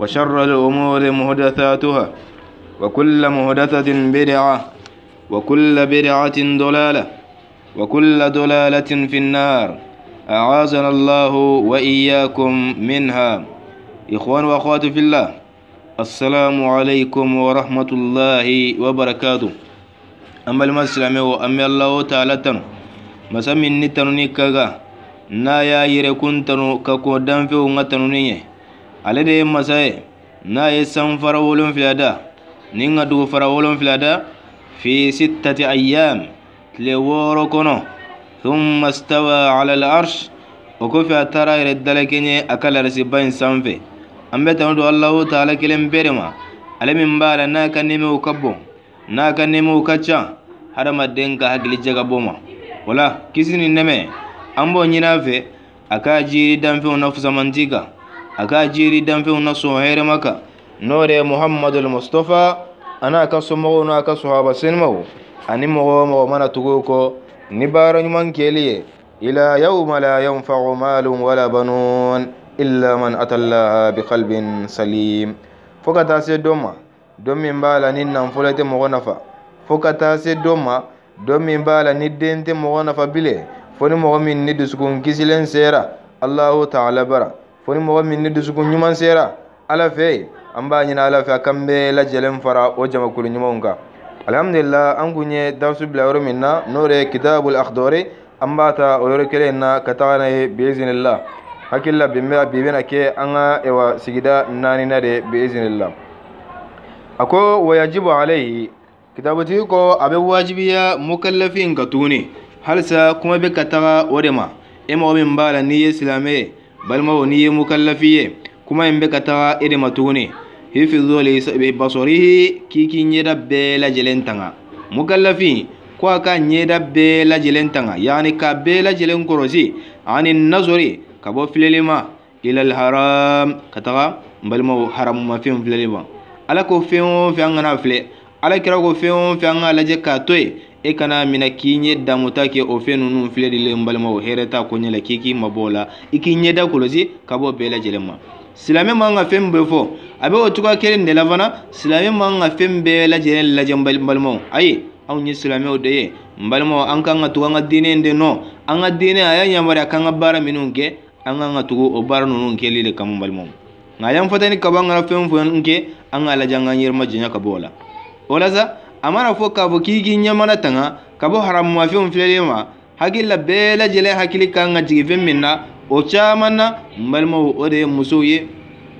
وشر الأمور مهدثاتها وكل مهدثة بدعة وكل بدعة ضلالة وكل ضلالة في النار أعاذنا الله وإياكم منها إخوان وأخوات في الله السلام عليكم ورحمة الله وبركاته أما المسلم وأما الله تعالى تنو مسمى النتنو نيكاغا نايا يركون تنو كاكو دنفو نتنو نيه ale de ye masa ye n'a ye sanfara wolonfila da ni ka dugufara wolonfila da fi sittati ayyam tile wɔɔrɔ kɔnɔ thumma stawa ala al'arsh o kɔfɛ a taara yɛrɛ dalakɛɲɛ a ka larisiba in sanfɛ an bɛ tanu don alahu taala kelen bɛɛ de ma ale min b'a la n'a ka nɛmɛw ka bon n'a ka nɛmɛw ka ca hadamaden ka hakili jɛ ka bɔ ma o la kisi an b'o ɲini a fɛ a ka jiri danfɛnw na fusamanti kan a gajiri jiri fi na sumayar maka nore muhammadu mustafa ana ka so mogo no a ka a ni ani mogo mogo mana tugu ko ni baara ɲuman keli ye ila mala yau yanfagu malun wala banon illa man bi kalbin salim fo ka taa se don ma don min b'a la ni nan tɛ mɔgɔ nafa fo ka taa se don ma don min b'a la ni den tɛ mɔgɔ nafa bile fo ni mɔgɔ min ni dusukun kisilen sera allahu taala bara ko ni mɔgɔ min ni dusukun ɲuman sera ala fɛ an b'a ɲini ala fɛ a kan bɛɛ lajɛlen fara o jamakulu ɲumanw kan alhamdulillah an kun ye dasu bila yɔrɔ min na n'o de ye kitabul akhdori an b'a ta o yɔrɔ kelen in na ka taga n'a ye biizinila hakilila bi bɛ bi bɛna kɛ an ka ɛwa sigida naani na de biizinila a ko wayajibu alayhi kitabutigi ko a bɛ wajibiya mukallafin ka tuguni halisa kuma bɛ ka taga o de ma e mɔgɔ min b'a la n'i ye silamɛ ye balma woni ye mukallafiye kuma in bɛ ka taga i dematugu ne hifizo li basori k'i k'i ɲɛda bɛɛ lajɛlen tanga mukallafi ko a ka ɲɛda bɛɛ lajɛlen tanga yaani ka bɛɛ lajɛlen kɔrɔsi ani nazori ka bɔ filɛli ma ilal haram ka taga n balimaw haramumafɛnw filɛli ma ala ko fɛn o fɛn an kana filɛ ala kira ko fɛn o fɛn an ka lajɛ k'a to yen e kana minɛ k'i ɲɛ damuta kɛ o fɛn ninnu filɛ dilen n balimaw hɛrɛ t'a ko ɲɛ la k'i k'i mabɔ o la i k'i ɲɛda kɔlɔsi ka bɔ bɛɛ lajɛlen ma silamɛ man ka fɛn bɛɛ fɔ a bɛ o cogoya kelen de la fana silamɛ man ka fɛn bɛɛ lajɛlen lajɛ n balimaw ayi anw ye silamɛw de ye n balimaw an kan ka tugu an ka diinɛ de nɔ an ka diinɛ a y'a yamaruya k'an ka baara minnu kɛ an kan ka tugu o baara ninnu kɛli de kama n balimaw nka y'an fata ni kaba an kana fɛn fɛn kɛ an ka lajɛ an ka yɛrɛmajanya ka bɔ o la walasa a mana fɔ k'a fɔ k'i k'i ɲɛmana tanga ka bɔ haramumafɛnw filɛlen ma hakilila bɛɛ lajɛlen hakili kan ka jigin fɛn min na o caman na n balimaw o de ye musow ye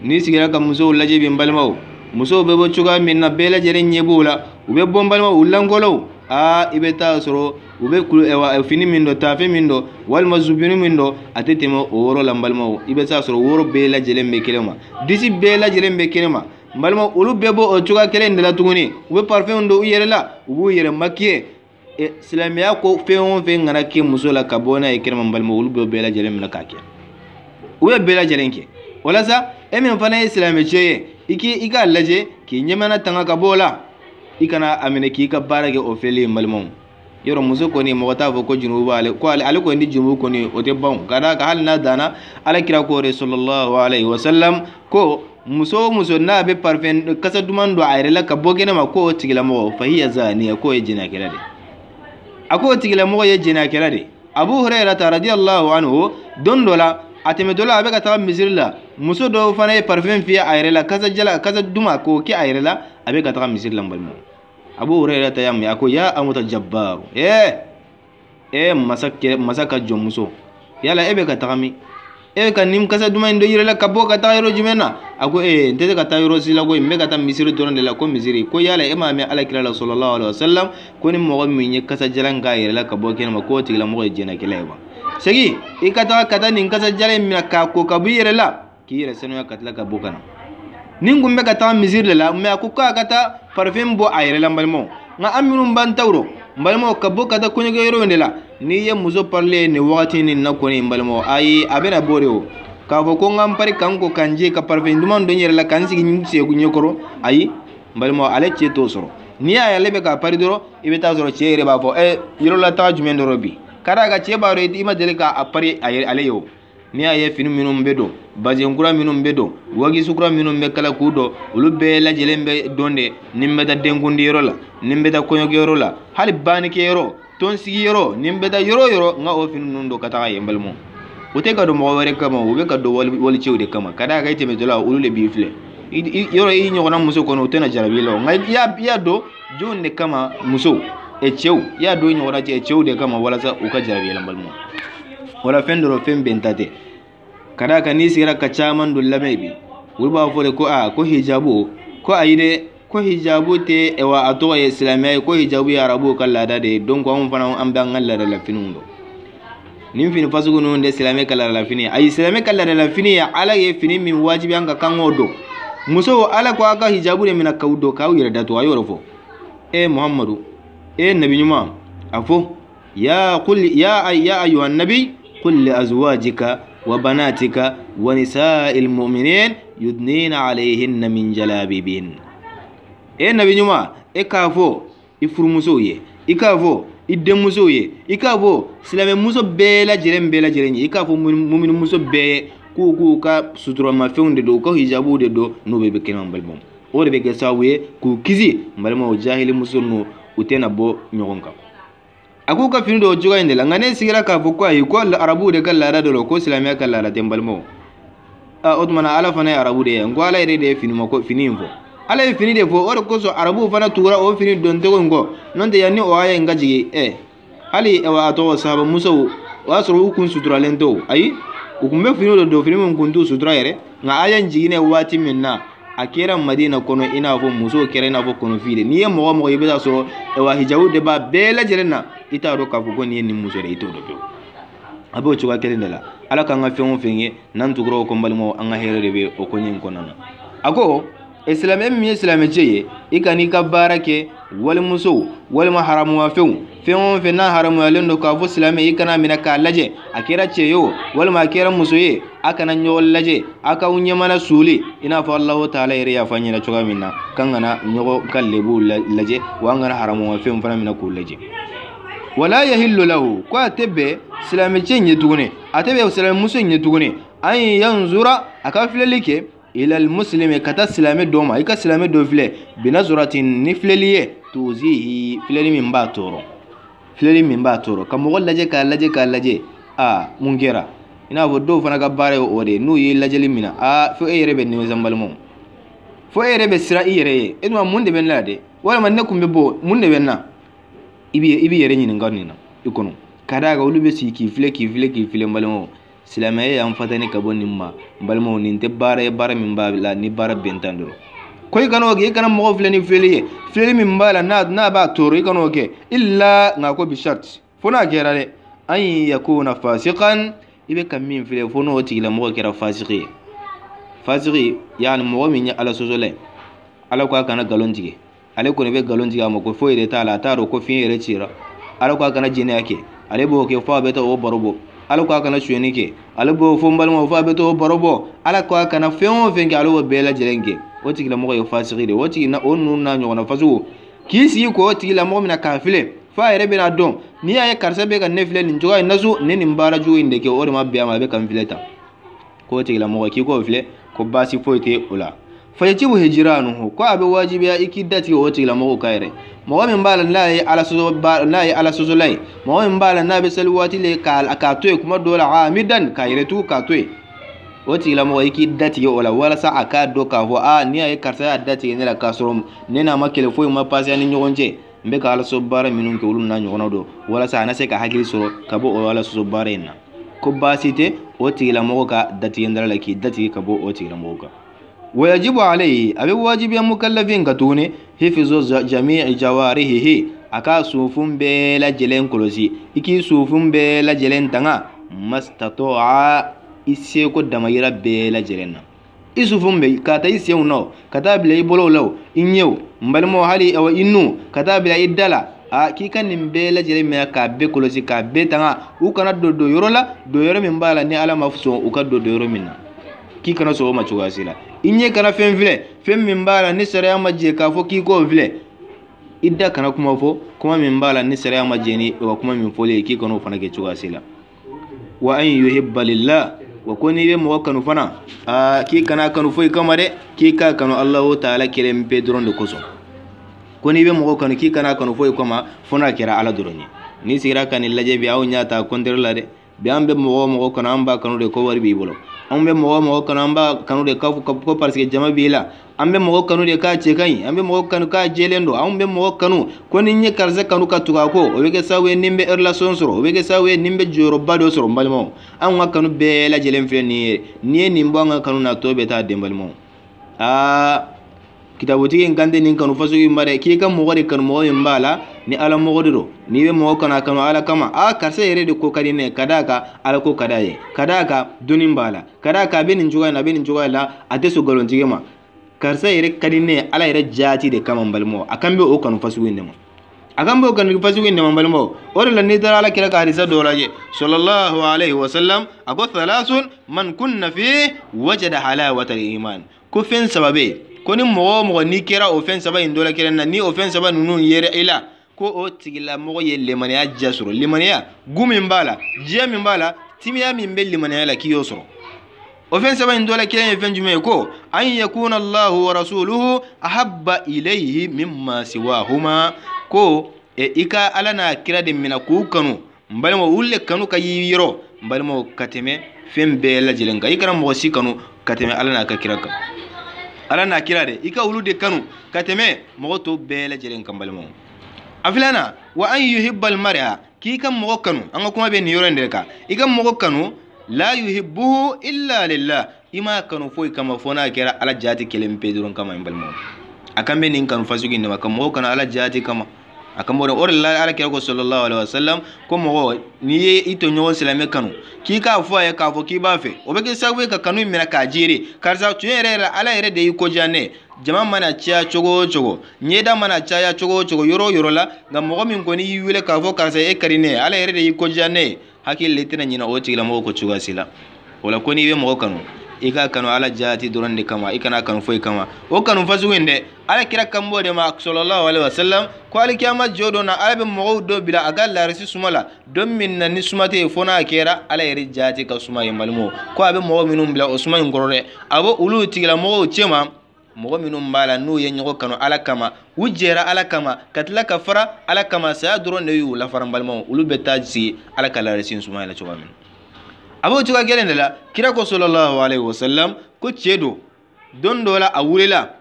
n'i sigira ka musow lajɛ bi n balimaw musow bɛ bɔ cogoya min na bɛɛ lajɛlen ɲɛ b'o la u bɛ bɔ n balimaw u lankolow aa i bɛ taa sɔrɔ u bɛ kulu ɛwa fini min dɔ taafe min dɔ walima zubini min dɔ a tɛ tɛmɛ o yɔrɔ la n balimaw i bɛ taa sɔrɔ woro bɛɛ lajɛlen bɛ kelen ma disi bɛɛ lajɛlen bɛ kelen ma n balima olu bɛɛ b'o o cogoya kelen in de la tuguni u bɛ parifɛnw don u yɛrɛ la u b'u yɛrɛ makiye silamɛya ko fɛn o fɛn kana kɛ muso la ka bɔ n'a ye kɛnɛma n balima olu b'o bɛɛ lajɛlen minɛ k'a kɛ u bɛ bɛɛ lajɛlen kɛ walasa e min fana ye silamɛcɛ ye i k'i i k'a lajɛ k'i ɲɛmana tanga ka bɔ o la i kana a minɛ k'i ka baara kɛ o fɛli ye n balimaw yɔrɔ muso kɔni mɔgɔ t'a fɔ ko junubu b'ale ko ale ale kɔni ni junubu kɔni o tɛ ban ka d'a kan hali n'a danna alakira ko de sɔlɔlɔ wa alayhi wa salam ko muso o muso n'a bɛ parifɛn kasa duman don a yɛrɛ la ka bɔ kɛnɛma ko o tigilamɔgɔ fahiya zaniya k'o ye jɛnɛkɛla de a k'o tigilamɔgɔ ye jɛnɛkɛla de abu hurayra ta radiyallahu anhu don dɔ la a tɛmɛtɔ la a bɛ ka taga misiri la muso dɔw fana ye parifɛn fiyɛ a yɛrɛ la kasa jala kasa duma k'o kɛ a yɛrɛ la a bɛ ka taga misiri la n balimaw abu hurayra ta y'a mɛn a ko ya amuta jabbaru ee ee masa kɛ masa ka jɔn muso yala e bɛ ka taga min e eh, bɛ ka nin kasa duman in dɔ yirala ka bɔ ka taa yɔrɔ jumɛn na a ko ee n tɛ se ka taa yɔrɔ si la koyi n bɛ ka taa misiri dɔrɔn de la ko misiri ko yala e m'a mɛn alakira la sɔlɔlɔ alayhi wa salam ko ni mɔgɔ min ye kasajalan k'a yɛrɛ la ka bɔ kɛnɛ ma k'o tigilamɔgɔ ye jɛnɛkɛla ye wa segi i ka taga ka taa nin kasajalan in minɛ k'a ko ka bɔ i yɛrɛ la k'i yɛrɛ sanuya ka tila ka bɔ ka na nin kun bɛ ka taa misiri de la mɛ a ko k'a ka taa parfɛn bɔ a yɛrɛ la n balimaw nka an minnu b'an taw rɔ n balimaw ka bɔ ka taa kɔɲɔkɛyɔrɔ in de la n'i ye muso parilen nin wagati nin na kɔni n balimaw ayi a bɛna bɔ de o k'a fɔ ko n ka n pari kan ko ka n je ka parifɛn duman don n yɛrɛ la ka n sigi n segu ɲɛkɔrɔ ayi balimaw ale cɛ t'o sɔrɔ n'i y'a ye ale bɛ k'a pari dɔrɔn i bɛ taa sɔrɔ cɛ yɛrɛ b'a fɔ ɛ eh, ta jumɛn dɔrɔn bi ka d'a kan cɛ b'a dɔn i ma deli k'a pari ale ye o n'i y'a ye fini minnu bɛ don bazenkura minnu bɛ don wagisukura minnu bɛ kala k'u dɔn olu bɛɛ lajɛlen bɛ dɔn de ni n bɛ taa denkundiyɔrɔ la ni n bɛ taa kɔɲɔkɛyɔrɔ la hali bannikɛyɔrɔ tɔnsigiyɔrɔ ni n bɛ taa yɔrɔ o yɔrɔ n ka o fini ninnu don ka taga yen balimaw o tɛ ka don mɔgɔ wɛrɛ kama o bɛ ka don walicɛw de kama ka d'a kan i tɛmɛtɔla olu de b'i filɛ yɔrɔ i ɲɔgɔnna muso kɔnɔ o tɛna jarabi la nka i y'a don jɔn de kama muso cɛw i y'a don i ɲɔgɔnna cɛ cɛw de kama walasa u ka jarabi la n wala fɛn dɔ fɛn bɛn ta tɛ ka d'a kan n'i sigira ka caman don lamɛn bi olu b'a fɔ de ko aa ko hijabu ko ayi dɛ ko hijabu tɛ wa a tɔgɔ ye silamɛya ye ko hijabu ye arabuw ka laada de ye donc anw fana an bɛ an ka laadala finiw dɔn nin fini fasugu ninnu tɛ silamɛ ka laadalafini ye ayi silamɛ ka laadala fini ye ala ye fini min wajibi an ka kan k'o don muso ala ko a ka hijabu de minɛ k'aw don k'aw yɛrɛ datugu a y'o de fɔ e muhamadu e nabi ɲuman a fɔ ya kul ya ya ayuha nabi Kuli le'azuwaji ka wa banaati ka wa nisaa ilmuminin yudini aalihi na minjaala Ee nabi nyeumaa e ka'a fɔ i furumusoo ye i ka'a fɔ i denmusoo ye i ka'a fɔ silamɛmuso beela jireen beela jireen e ka'a fɔ muminimuso bee kooku ka suturaamafee de do ka hijabuu de do n'o beela keneemaa bal'ima o de be kɛ sababu ye k'u kisi mbalima o jahilmuso n'o u tɛ na bo ɲɔgɔn kan. a k'u ka fini dɔw cogoya in de la nka ne sigira k'a fɔ ko ayi ko arabuw de ka laada dɔ la ko silamɛya ka laada tɛ n balimaw a o tuma na ala fana ye arabu de ye n ko ala yɛrɛ de ye fini ma ko fini in fɔ ala ye fini de fɔ o de kosɔn arabuw fana tugura o fini dɔncogo in kɔ n'o tɛ yan ni o aya in ka jigin ɛ e. hali a tɔgɔ sahaba musow o y'a sɔrɔ u kun suturalen tɛ o ayi u kun bɛ fini dɔ don fini min kun t'u sutura yɛrɛ nka aya in jiginnen waati min na a kɛra madina kɔnɔ i n'a fɔ musow kɛra i n'a fɔ kɔnɔfin de n'i ye mɔgɔ mɔgɔ i bɛ taa sɔrɔ wa hijabu de b'a bɛɛ lajɛlen na i t'a dɔn k'a fɔ ko nin ye nin muso de ye i t'o dɔn pewu a b'o cogoya kelen de la ala k'an ka fɛn o fɛn ye n'an tugura o ko n balimaw an ka hɛrɛ de bɛ o ko ɲɛ in kɔnɔna na a ko e silamɛ min ye silamɛcɛ ye i ka n'i ka baara kɛ walimuso walima haramumafɛnw fɛn o fɛn n'a haramuyalen don k'a fɔ silamɛ i kana minɛ k'a lajɛ a kɛra cɛ ye o walima a kɛra muso ye a kana ɲɔgɔn lajɛ a k'aw ɲɛmana soli i fɔ alahu taala yɛrɛ y'a fɔ an ɲɛna cogoya min na k'an kana ɲɔgɔn ka lebuw lajɛ wa an kana haramumafɛnw fana minɛ k'u lajɛ wala yahillu lahu ko a tɛ bɛn silamɛcɛ in ye tuguni a tɛ bɛn silamɛmuso in ye tuguni an ye yanzura a ka filɛli kɛ ilal muslimi ka taa silamɛ tuzihi filɛli min b'a tɔɔrɔ filɛli min b'a tɔɔrɔ ka mɔgɔ lajɛ k'a lajɛ k'a lajɛ a mun kɛra i n'a fɔ dɔw fana ka baara ye o de n'u ye lajɛli min na aa fo e yɛrɛ bɛ nimisa n balimaw fo e yɛrɛ bɛ siran i yɛrɛ ye e tuma mun de bɛ ne la dɛ walima ne kun bɛ bɔ mun de bɛ n na i b'i i b'i yɛrɛ ɲininka nin na i kɔnɔ ka d'a kan olu bɛ sigi k'i filɛ k'i filɛ k'i filɛ n balimaw silamɛya y'an fatani ka bɔ nin ma n balimaw nin tɛ baara ye baara min b'a la ni baara bɛntan dɔrɔn ko i kan'o kɛ i kana mɔgɔ filɛ ni filɛli ye filɛli min b'a la n'a b'a tɔɔrɔ i kan'o kɛ illa nka ko bi shart fo n'a kɛra dɛ an yi yakuna fasiqan i bɛ ka min filɛ fo n'o tigilamɔgɔ kɛra fasiki ye fasiki yani mɔgɔ min ye ala sɔsɔla ye ala ko a kana nkalon tigɛ ale kɔni bɛ nkalon tigɛ a ma ko foyi de t'a la a t'a dɔn ko fiɲɛ yɛrɛ cira ala ko a kana jɛnɛya kɛ ale b'o kɛ f'a bɛ taa o baro bɔ ala ko a kana sonyani kɛ ale b'o fɔ n balimaw fɔ a bɛ t'o baro bɔ ala ko a kana fɛn o fɛn kɛ ale b'o bɛɛ lajɛlen kɛ o tigilamɔgɔ ye fasigi de ye o tigi na o ninnu n'a ɲɔgɔnna fasugu k'i sigi k'o tigilamɔgɔ mina k'a filɛ f'a yɛrɛ bɛna dɔn n'i y'a ye karisa bɛ ka ne filɛ nin cogoya in na so ne nin baara jugu in de kɛ o de ma bɛn a ma a bɛ ka n filɛ tan k'o tigilamɔgɔ k'i k'o filɛ ko baasi foyi tɛ o la fayajibu hijranuhu ko aɓe wajibiya i kiddati o tigila mogo kayre mogo min mbala naye ala soso lay mogo min mbala naɓe sali wati le ka toye kuma dola amidan ka yere tugu ka o tigila mogo i o la walasa a k'a k'a fɔ a ni a ye karisa y'a la k'a sɔrɔ n'a ma kɛlɛ ma pasiya ni ɲɔgɔn cɛ ka alaso baara minnu kɛ olu n'a ɲɔgɔnnaw don walasa a na se ka hakili sɔrɔ ka bɔ o alasoso baara ko baasi tɛ o tigilamɔgɔ ka datigɛ dara k'i datigɛ ka bɔ o tigilamɔgɔ kan wa yajibu alayhi abi wajibiyan mukallafin ka tuni hifizu jami'i jawarihihi aka sufun bɛɛ lajɛlen kɔlɔsi i k'i sufun bɛɛ lajɛlen tanga mastatɔa i seko damayira bɛɛ lajɛlen na i sufun bɛ ka taa i senw nɔ ka taa bila i bolow la i ɲɛw n balimaw hali awɔ i nu ka taa bila i da la a k'i ka nin bɛɛ lajɛlen minɛ k'a bɛɛ kɔlɔsi k'a bɛɛ tanga u kana don don yɔrɔ la don yɔrɔ min b'a la ni ala i ɲɛ kana fɛn filɛ fɛn min b'a la ni sariya ma jɛ k'a fɔ k'i k'o filɛ i da kana kuma fɔ kuma min b'a la ni sariya ma jɛ ni o ka kuma min fɔlen k'i kana o fana kɛ cogoya si la wa an yuhibba lillah wa ko n'i bɛ mɔgɔ kanu fana aa k'i kana kanu foyi kama dɛ k'i k'a kanu alahu taala kelen pe dɔrɔn de kosɔn ko n'i bɛ mɔgɔ kanu k'i kana kanu foyi kama fo n'a kɛra ala dɔrɔn ye n'i sigira ka nin lajɛ bi aw ɲɛ t'a kɔntɛri la dɛ bi an bɛ mɔgɔ o mɔgɔ kanu an b'a kanu de ko wari b'i bolo an bɛ mɔgɔ mɔgɔ kanu an b'a kanu de ka ko paseke jama b'i la an bɛ mɔgɔ kanu de k'a cɛ ka ɲi an bɛ mɔgɔ kanu k'a jɛlen don anw bɛ mɔgɔ kanu ko ni n ye karisa kanu ka tugu a kɔ o bɛ kɛ sababu ye ni n bɛ relation sɔrɔ o bɛ kɛ sababu ye ni n bɛ jɔyɔrɔba dɔ sɔrɔ n balimaw anw ka kanu bɛɛ lajɛlen filɛ nin ye n'i ye nin bɔ an ka kanu na tɔ bɛ taa den balimaw aa kitabotigi n kante nin kanu fasugu in mara k'i ka mɔgɔ de kanu mɔgɔ min b'a la ni ala mɔgɔ de do n'i bɛ mɔgɔ kanu a kanu ala kama a karisa yɛrɛ de ko ka di ne ye ka d'a kan ala ko ka d'a ye ka d'a kan donni b'a la ka d'a kan a bɛ nin cogoya in na a bɛ nin cogoya in na a tɛ sɔn nkalontigɛ ma karisa yɛrɛ ka di ne ye ala yɛrɛ jaati de kama n balimaw a kan bɛ o kanu fasugu in de ma a kan bɛ o kanu fasugu in de ma n balimaw o de la n'i taara ala kira ka hadisa dɔw lajɛ sɔlɔlɔhu alayhi wa salam a ko salasun man kun fihi wajada halawata al-iman ko fɛn saba bɛ yen ko ni mɔgɔ o mɔgɔ n'i kɛra o fɛn saba in dɔ la kɛra na ni o fɛn saba ninnu yera i la ko o tigilamɔgɔ ye limaniya diya sɔrɔ limaniya gu min b'a la diya min b'a la timiya min bɛ limaniya la k'i y'o sɔrɔ o fɛn saba in dɔ la kelen ye fɛn jumɛn ye ko an yakuna allahu wa rasuluhu ahabba ilayhi mimma huma ko e i ka ala n'a kira de minɛ k'u kanu n balima olu le kanu ka y'i yɔrɔ n balima ka tɛmɛ fɛn bɛɛ lajɛlen kan i kana mɔgɔ si kanu ka tɛmɛ ala n'a ka kira kan ala n'a kira dɛ i ka olu de kanu ka tɛmɛ mɔgɔ tɔw bɛɛ lajɛlen kan balimaw a filanan wa an yuhibbal almar'a k'i ka mɔgɔ kanu an ka kuma bɛ nin yɔrɔ in de kan i ka mɔgɔ kanu la yuhibbuhu illa lillah i m'a kanu foyi kama fo n'a kɛra ala jaati kelen pe dɔrɔn kama in balimaw a kan bɛ nin kanu fasugu in de ma ka mɔgɔ kanu ala jaati kama akamore o de la alakira ko sallallahu alaihi wasallam ko mɔgɔ n'i ye i tɔɲɔgɔn silamɛ kanu k'i k'a fɔ a ye k'a fɔ k'i b'a fɛ o bɛ kɛ sababu ye ka kanu minɛ k'a jere karisa tun yɛrɛ yɛrɛ ala yɛrɛ de y'i koja ne jama mana caya cogo o cogo ɲɛda mana caya cogo o cogo yɔrɔ o yɔrɔ la nka mɔgɔ min kɔni y'i wele k'a fɔ karisa e ka di ne ye ala yɛrɛ de y'i koja ne ye hakili le tɛna ɲina o tigilamɔgɔ ko cogoya si la o la ko n'i bɛ mɔgɔ kanu i ka kanu ala jati dɔrɔn de kama i kana kanu foyi kama o kanu fasugu in dɛ ala kira kanbɔ de ma sɔlɔlɔhu alaihi wasalam ko alikiyama jo dɔ na ala bɛ mɔgɔw dɔ bila a ka larisi suma la don min na ni suma tɛ yen fo n'a kɛra ala yɛrɛ jati ka suma ye malimo ko a bɛ mɔgɔ minnu bila o suma in kɔrɔ dɛ a bɛ olu tigilamɔgɔw cɛma mɔgɔ minnu b'a la n'u ye ɲɔgɔn kanu ala kama u jɛra ala kama ka tila ka fara ala kama saya dɔrɔn de y'u lafara balimaw olu bɛ taa sigi ala ka larisi suma la cogoya min na abou cuga gele ndela kira ko sallallahu alayhi wa sallam ko cedo don dola a wulela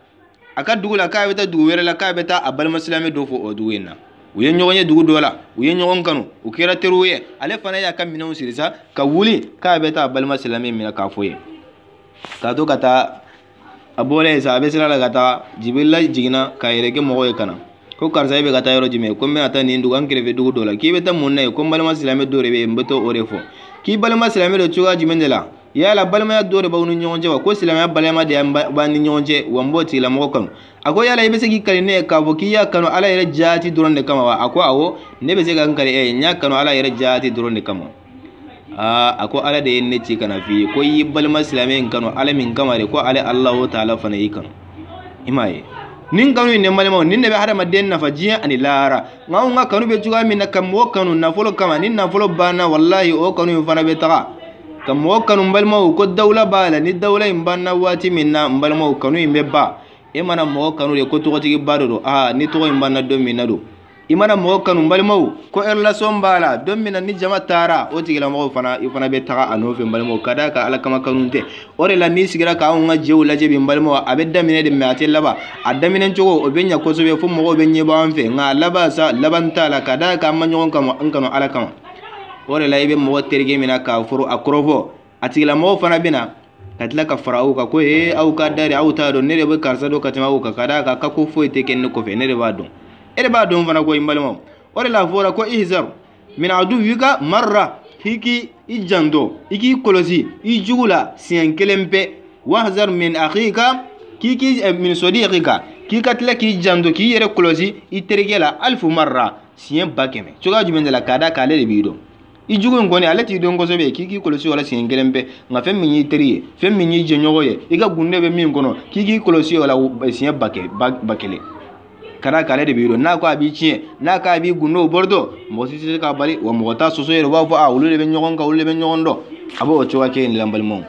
a ka dugu la ka beta dugu wɛrɛ la ka beta a balima silamɛ dɔ fɔ o dugu in na u ye ɲɔgɔn ye dugu dɔ la u ye ɲɔgɔn kanu u kɛra teriw ye ale fana y'a ka minɛnw siri sa ka wuli ka beta a balima silamɛ minɛ k'a fɔ ye k'a to ka taa a bɔla ye sa a bɛ sira la ka taa jibirila jiginna k'a yɛrɛ kɛ mɔgɔ ye ka na ko karisa e bɛ ka taa yɔrɔ jumɛn ko n bɛna taa nin dugu an kɛrɛfɛ dugu dɔ la k'i bɛ taa mun na ye ko n balima silamɛ dɔ de bɛ yen n bɛ taa o de fɔ ki balima silamɛ do cogoya jumɛn de la yala balimaya dɔ de b'aw ni ɲɔgɔn cɛ wa ko silamɛya balima de b'a ni ɲɔgɔn cɛ wa n b'o tigilamɔgɔ kanu a ko yala i bɛ se k'i kali ne ye k'a fɔ k'i y'a kanu ala yɛrɛ jaati dɔrɔn de kama wa a ko awɔ ne bɛ se ka n e eh, ye n y'a kanu ala yɛrɛ jaati dɔrɔn de kama aa a ko ala de ye ne ci ka na f'i ye ko i y'i balima silamɛ in kanu ala min kama de ko ale alahu taala fana y'i kanu i m'a ye nin kanu in ne balimaw nin ne bɛ hadamaden nafa diɲɛ ani lahara nka anw ka kanu bɛ cogoya min na ka mɔgɔ kanu nafolo kama ni nafolo banna walahi o kanu in fana bɛ taga ka mɔgɔ kanu n balimaw ko dawula b'a la ni dawula in banna waati min na n balimaw kanu in bɛ ba e mana mɔgɔ kanu de ko tɔgɔtigiba de don aa ni tɔgɔ in banna don min na don i mana mɔgɔ kanu n balimaw ko relation b'a la don min na ni jama taara o tigilamɔgɔw fana i fana bɛ taga a nɔfɛ n balimaw ka d'a kan ala kama kanu tɛ o de la n'i sigira k'anw ka jɛw lajɛ bi n balimaw a bɛ daminɛ de mɛ a tɛ laban a daminɛ cogo o bɛ ɲa kosɛbɛ fo mɔgɔw bɛ ɲɛbɔ an fɛ nka laban sa laban t'a la ka d'a kan ma ɲɔgɔn kama an kanu ala kama o de la i bɛ mɔgɔ terike min na k'a foro a kɔrɔfɔ a tigilamɔgɔ fana bɛ na ka tila ka fara aw kan ko ee aw ka dari aw t'a dɔn ne de bɛ karisa dɔn ka tɛmɛ aw kan ka d'a kan ka ko foyi tɛ kɛ ne kɔfɛ ne de b'a dɔn e b'a dɔn fana ore la fɔra ko ihzar min marra Hiki, Ijando, Iki Colosi, i si kɔlɔsi wahzar min akhika Kiki eh, min sadiqika k'i k'i i marra si bakeme Bakeme. cogoya la kada k'ale de b'i dɔn i go, ale t'i dɔn kosɛbɛ k'i k'i kɔlɔsi o la siɲɛ kelen gunde be min ngono kiki kolosi wala eh, kana k'ale de b'i dɔn n'a ko a b'i tiɲɛ n'a k'a b'i gun n'o bɔr'i dɔn mɔgɔ si tɛ se ka bali wa mɔgɔ t'a sɔsɔ yɛrɛ u b'a fɔ a olu de bɛ ɲɔgɔn kan olu de bɛ ɲɔgɔn dɔn a b'o cogoya kɛ yen de la n balimaw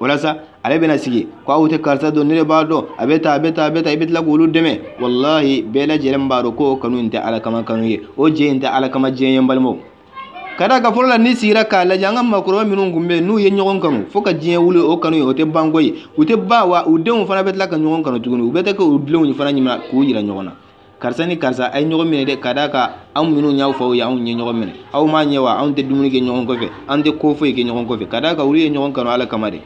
walasa ale bɛna sigi ko aw tɛ karisa dɔn ne de b'a dɔn a bɛ taa a bɛ taa a bɛ taa i bɛ tila k'olu dɛmɛ walahi bɛɛ lajɛlen b'a dɔn ko kanu in tɛ ala kama kanu ye o jɛ in tɛ ala kama jɛ ye n balimaw ka da ka fɔlɔ la n'i sigira k'a lajɛ an ka maakɔrɔba minnu tun bɛ yen n'u ye ɲɔgɔn kanu fo ka diɲɛ wuli o kanu ye o tɛ banko ye u tɛ ba wa u denw fana bɛ tila ka ɲɔgɔn kanu tuguni u bɛ tɛ k'u bilenw fana ɲini k'u yira ɲɔgɔn na karisa ni karisa a ye ɲɔgɔn minɛ dɛ ka d'a kan anw minnu y'aw faw ye anw ye ɲɔgɔn minɛ aw m'a ɲɛ wa anw tɛ dumuni kɛ ɲɔgɔn kɔfɛ an tɛ ko foyi kɛ ɲɔgɔn kɔfɛ ka d'a kan olu ye ɲɔgɔn kanu ala kama de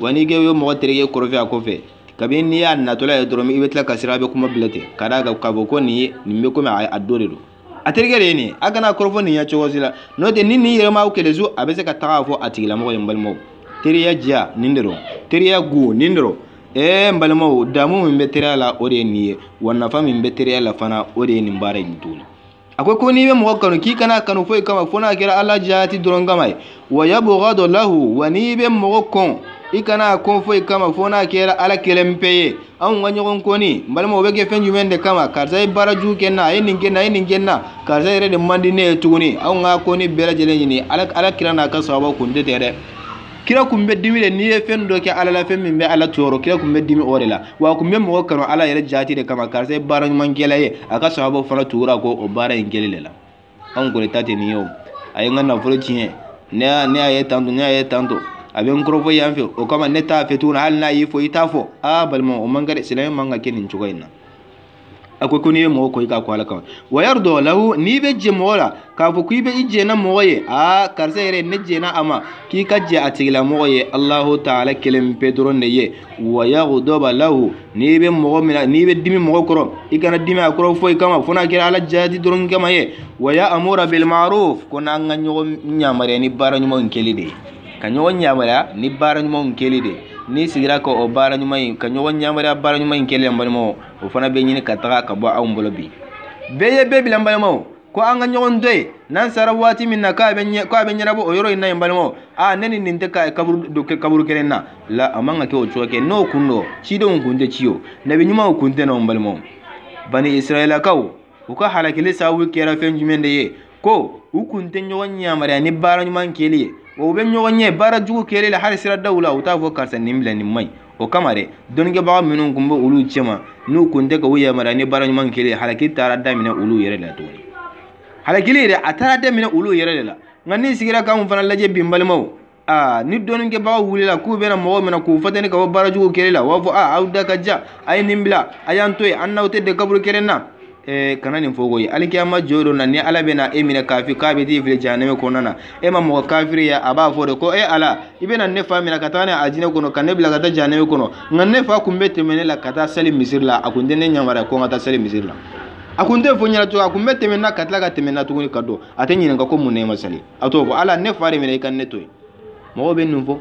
wa n'i kɛ ye mɔgɔ terikɛ kɔrɔfɛ a kɔfɛ kabini n'i y'a natɔla ye dɔrɔn i bɛ tila ka sira bɛ kuma bila ten ka d'a kan k'a fɔ ko nin ye nin bɛ komi a dɔ de don a terikɛ de ye nin ye a kana kɔrɔfɔ nin ya cogo si la n'o tɛ ni nin yɛrɛ m'aw kɛlɛ zu a bɛ se ka taga fɔ a tigilamɔgɔ ye n balimaw teriya diya nin de don teriya go nin de don e eh, balimaw damu min be teriya la o de ye nin ye wa nafa min be teriya la fana o de ye nin baara ɲi tuguni a ko ko n'i be mɔgɔ kanu k'i kana kanu foyi kama fo n'a kɛra ala jaati dɔrɔn kama ye wa yabugado lahu wa n'i be mɔgɔ kɔn i kana kɔn foyi kama fo n'a kɛra ala kelen pe ye anw ka ɲɔgɔn kɔni n balimaw o be kɛ fɛn jumɛn de kama karisa ye baara jugu kɛ na a ye nin kɛ na a ye nin kɛ na karisa yɛrɛ de man di ne ye tuguni anw ka kɔni bɛɛ lajɛlen ɲini ala kira n'a ka sababa kun tɛ tɛ dɛ kira kun bɛ dimi de n'i ye fɛn dɔ kɛ ala la fɛn min bɛ ala tɔɔrɔ kira kun bɛ dimi o de la wa a kun bɛ mɔgɔ kanu ala yɛrɛ jaati de kama karisa ye baara ɲuman kɛla ye a ka sababu fana tugura ko o baara in kɛli de la anw kɔni ta tɛ nin ye a ye n ka nafolo tiɲɛ ne y'a ye tan to ne y'a ye tan a bɛ n kɔrɔfɔ yan fɛ o kama ne t'a fɛ tuguni hali n'a y'i fɔ i t'a fɔ aa balima o man ka di silamɛ man ka kɛ nin cogo in na akwai kuni mo ko ga kwala kan wayar do lahu ni be je mola la fu ku be ije na ye a karse re ne je na ama ki ka je atigla ye allah ta'ala kelim pedro ne ye wayaghdoba lahu ni be mo mina ni be dimi mo i kana dimi akoro fo ikama funa kira ala jadi doron kama ye waya amura bil ma'ruf kuna nganyo nyamare ni baranyo mon kelide kanyo nyamara ni baranyo mon kelide ni sigira ka o baara ɲuman yi ka ɲɔgɔn ɲamariya baara ɲuman yi kɛlen balimaw o fana bɛ ɲini ka taga ka bɔ anw bolo bi bɛɛ ye bɛɛ bila n balimaw ko an ka ɲɔgɔn to ye n'an sara waati min na k'a bɛ ɲɛnabɔ o yɔrɔ yi na yi n balimaw a ne ni nin tɛ ka kaburu kelen na la a man ka kɛ o cogo kɛ n'o kun dɔ cidenw kun tɛ ci o nabi ɲumanw kun tɛ na n balimaw bani israɛlakaw u ka halakili sababu kɛra fɛn jumɛn de ye ko u kun tɛ ɲɔgɔn ɲamariya ni baara ɲuman kele ye wa u bɛ ɲɔgɔn ɲɛ baara jugu kɛlen la hali sira daw la u t'a fɔ karisa nin bila nin man ɲi o kama dɛ dɔnnikɛbaga minnu kun bɛ olu cɛma n'u kun tɛ ka u yamaruya ni baara ɲuman kɛlen halaki taara daminɛ olu yɛrɛ la tuguni halakili yɛrɛ a taara daminɛ olu yɛrɛ de la nka n'i sigira k'anw fana lajɛ bin balimaw aa ni dɔnnikɛbagaw wulila k'u bɛna mɔgɔw minɛ k'u fatani ka bɔ baara jugu kɛlen la u b'a fɔ a aw da ka ja a ye nin bila a y'an to yen an n'aw tɛ dɛ kaburu kelen na Eh, kana nin fɔ koyi alikiyama jo don na ni ala bɛna e minɛ k'a fɔ k'a bɛ t'i fili jahanɛmɛ kɔnɔna na e ma mɔgɔ kafiri ye a b'a fɔ de ko e ala i bɛna ne fa minɛ ka taa ne alijinɛ kɔnɔ ka ne bila ka taa jahanɛmɛ kɔnɔ nka ne fa kun bɛ tɛmɛ ne la ka taa seli misiri la a kun tɛ ne yamaruya ko n ka taa seli misiri la a kun tɛ fo ɲɛna tugun a kun bɛ tɛmɛ n na ka tila ka tɛmɛ n na tuguni ka don a tɛ ɲininka ko mun na e ma seli a t'o fɔ ala ne fa de minɛ i ka ne to yen mɔgɔw bɛ nin fɔ